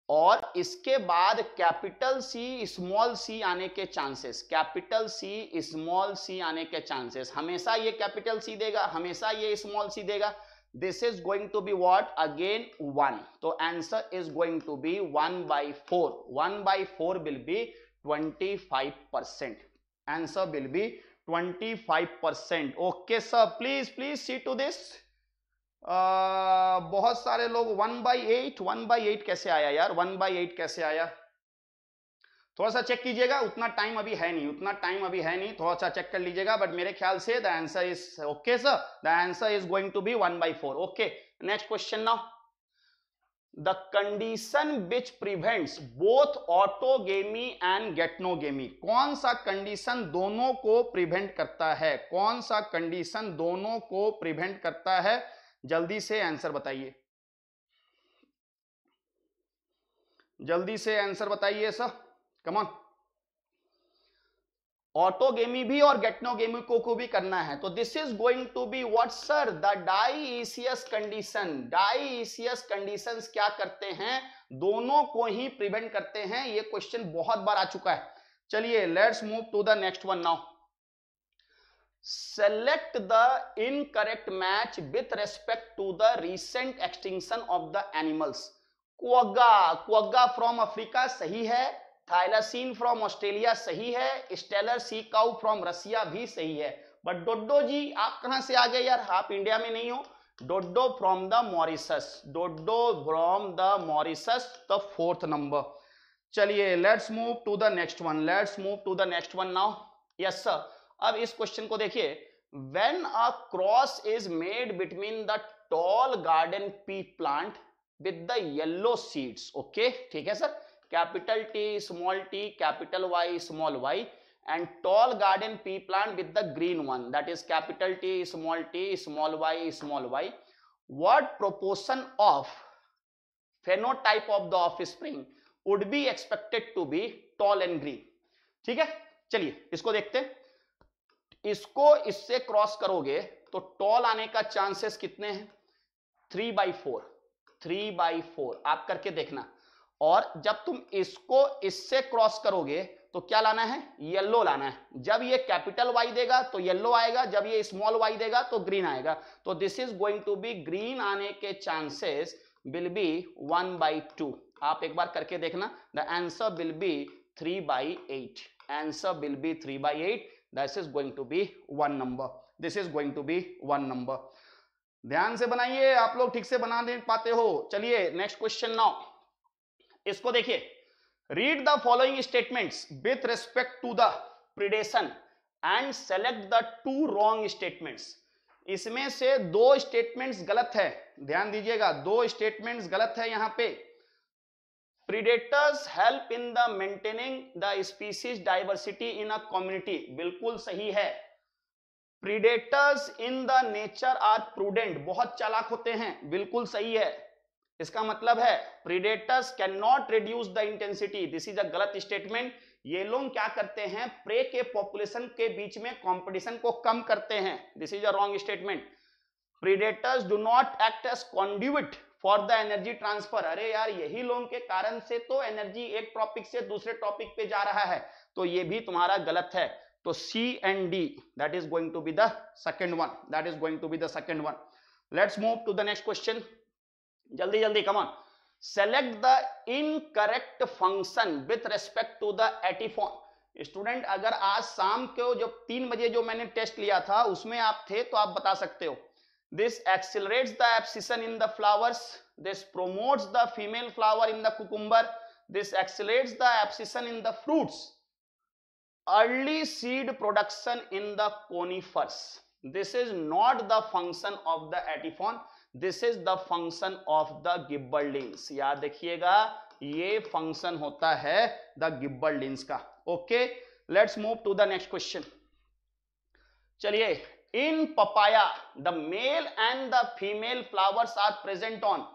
और इसके बाद कैपिटल सी स्मॉल सी आने के chances capital C small C आने के चांसेस हमेशा ये कैपिटल सी देगा, हमेशा ये स्मॉल सी देगा। This is going to be what again one तो answer is going to be one by four one by four will be twenty five percent answer will be twenty five percent okay sir please please see to this बहुत सारे लोग one by eight one by eight कैसे आया यार? वन बाई एट कैसे आया? थोड़ा सा चेक कीजिएगा, उतना टाइम अभी है नहीं, उतना टाइम अभी है नहीं, थोड़ा सा चेक कर लीजिएगा बट मेरे ख्याल से the answer is okay sir the answer is going to be one by four okay next question now the condition which prevents both autogamy and geitonogamy कौन सा कंडीशन दोनों को प्रिवेंट करता है? कौन सा कंडीशन दोनों को प्रिवेंट करता है? जल्दी से आंसर बताइए। जल्दी से आंसर बताइए सर। कमॉन ऑटोगेमी भी और गेटनोगेमी को, को भी करना है। तो this is going to be what sir the dioecious condition dioecious conditions क्या करते हैं? दोनों को ही प्रिवेंट करते हैं। ये क्वेश्चन बहुत बार आ चुका है। चलिए let's move to the next one now select the incorrect match with respect to the recent extinction of the animals. Quagga quagga from Africa सही है। थाइलासीन फ्रॉम ऑस्ट्रेलिया सही है। Steller sea cow from Russia भी सही है। बट डोडो जी, आप कहाँ से आ गए यार? आप इंडिया में नहीं हो। Dodo from the Mauritius dodo from the Mauritius the fourth number चलिए let's move to the next one let's move to the next one now yes sir अब इस क्वेश्चन को देखिए। When a cross is made between the tall garden pea plant with the yellow seeds okay ठीक है sir? Capital T small T capital Y small Y and tall garden pea plant with the green one that is capital T small T small Y small Y what proportion of phenotype of the offspring would be expected to be tall and green? ठीक है? चलिए, इसको देखते हैं। इसको इससे क्रॉस करोगे तो टॉल आने का चांसेस कितने हैं? Three by four three by four आप करके देखना। और जब तुम इसको इससे क्रॉस करोगे तो क्या लाना है? येलो लाना है। जब ये कैपिटल वाई देगा तो येलो आएगा। जब ये स्मॉल वाई देगा तो ग्रीन आएगा। तो this is going to be green आने के chances will be one by two आप एक बार करके देखना। The answer will be three by eight answer will be three by eight this is going to be one number this is going to be one number ध्यान से बनाइए, आप लोग ठीक से बना नहीं पाते हो। चलिए नेक्स्ट क्वेश्चन नाउ इसको देखिए। Read the following statements with respect to the predation and select the two wrong statements इसमें से दो स्टेटमेंट्स गलत है। ध्यान दीजिएगा, दो स्टेटमेंट्स गलत है यहाँ पे। Predators help in the maintaining the species diversity in a community बिल्कुल सही है। Predators in the nature are prudent बहुत चालाक होते हैं। बिल्कुल सही है। इसका मतलब है predators can not reduce the intensity this is a गलत स्टेटमेंट ये लोग क्या करते हैं? प्रे के पॉपुलेशन के बीच में कंपटीशन को कम करते हैं। This is a wrong statement predators do not act as conduit for the energy transfer अरे यार, यही लोगों के कारण से तो एनर्जी एक टॉपिक से दूसरे टॉपिक पे जा रहा है। तो ये भी तुम्हारा गलत है। तो C and D that is going to be the second one that is going to be the second one let's move to the next question जल्दी जल्दी come on select the incorrect function with respect to the ethephon student अगर आज शाम को जब तीन बजे जो मैंने टेस्ट लिया था, उसमें आप थे तो आप बता सकते हो। This accelerates the abscission in the flowers this promotes the female flower in the cucumber this accelerates the abscission in the fruits early seed production in the conifers this is not the function of the ethephon this is the function of the gibberellins याद देखिएगा ये फ़ंक्शन होता है द गिब्बर्लिंस का. Okay let's move to the next question चलिए in papaya the male and the female flowers are present on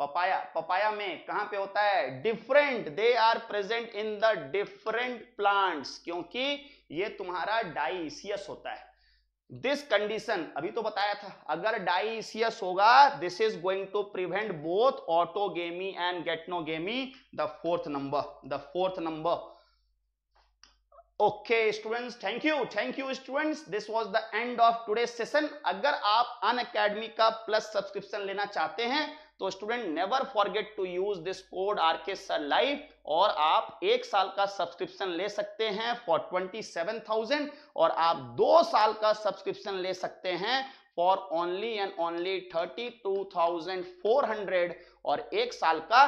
papaya papaya में कहाँ पे होता है? Different they are present in the different plants क्योंकि ये तुम्हारा डाइसियस होता है। दिस कंडीशन अभी तो बताया था, अगर डाइसियस होगा this is going to prevent both autogamy and geitonogamy the fourth number the fourth number okay students thank you thank you students this was the end of today session अगर आप अन अकेडमी का प्लस सब्सक्रिप्शन लेना चाहते हैं तो student never forget to use this code R K sir live और आप एक साल का सब्सक्रिप्शन ले सकते हैं फॉर ट्वेंटी सेवन थाउज़ेंड और आप दो साल का सब्सक्रिप्शन ले सकते हैं for only and only thirty two thousand four hundred और एक साल का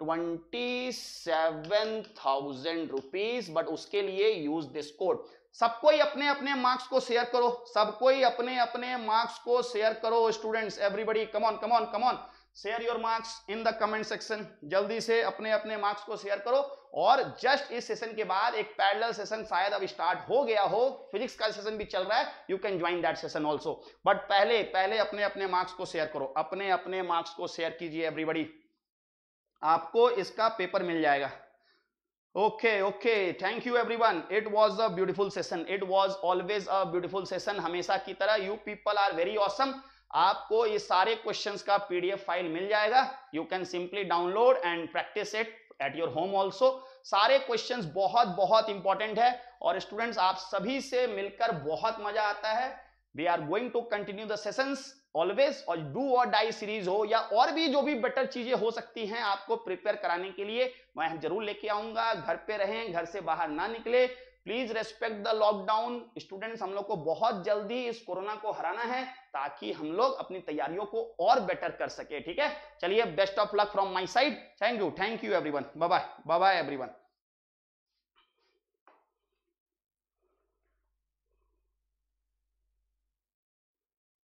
twenty seven thousand rupees but उसके लिए यूज़ दिस कोड सबको ही अपने अपने मार्क्स को शेयर करो सबको ही अपने अपने मार्क्स को शेयर करो students everybody come on come on come on share your marks in the comment section जल्दी से अपने अपने मार्क्स को शेयर करो और जस्ट इस सेशन के बाद एक पैरेलल सेशन शायद अब स्टार्ट हो गया हो फिजिक्स का सेशन भी चल रहा है you can join that session also but पहले पहले अपने अपने मार्क्स को शेयर करो, अपने अपने मार्क्स को शेयर कीजिए एवरीबडी आपको इसका पेपर मिल जाएगा। Okay okay thank you everyone it was a beautiful session it was always a beautiful session हमेशा की तरह you people are very awesome आपको ये सारे क्वेश्चंस का पीडीएफ फ़ाइल मिल जाएगा। You can simply download and practice it at your home also सारे क्वेश्चंस बहुत बहुत इंपॉर्टेंट है और स्टूडेंट्स आप सभी से मिलकर बहुत मज़ा आता है। We are going to continue the sessions always और डू और डाई सीरीज़ हो या और भी जो भी बेटर चीज़ें हो सकती हैं आपको प्रिपेयर कराने के लिए, मैं ज़रूर लेके आऊँगा। घर पे रहें, घर से बाहर ना निकले। Please respect the lockdown students हम लोग को बहुत जल्दी इस कोरोना को हराना है ताकि हम लोग अपनी तैयारियों को और बेटर कर सके, ठीक है? चलिए best of luck from my side thank you thank you everyone bye bye bye everyone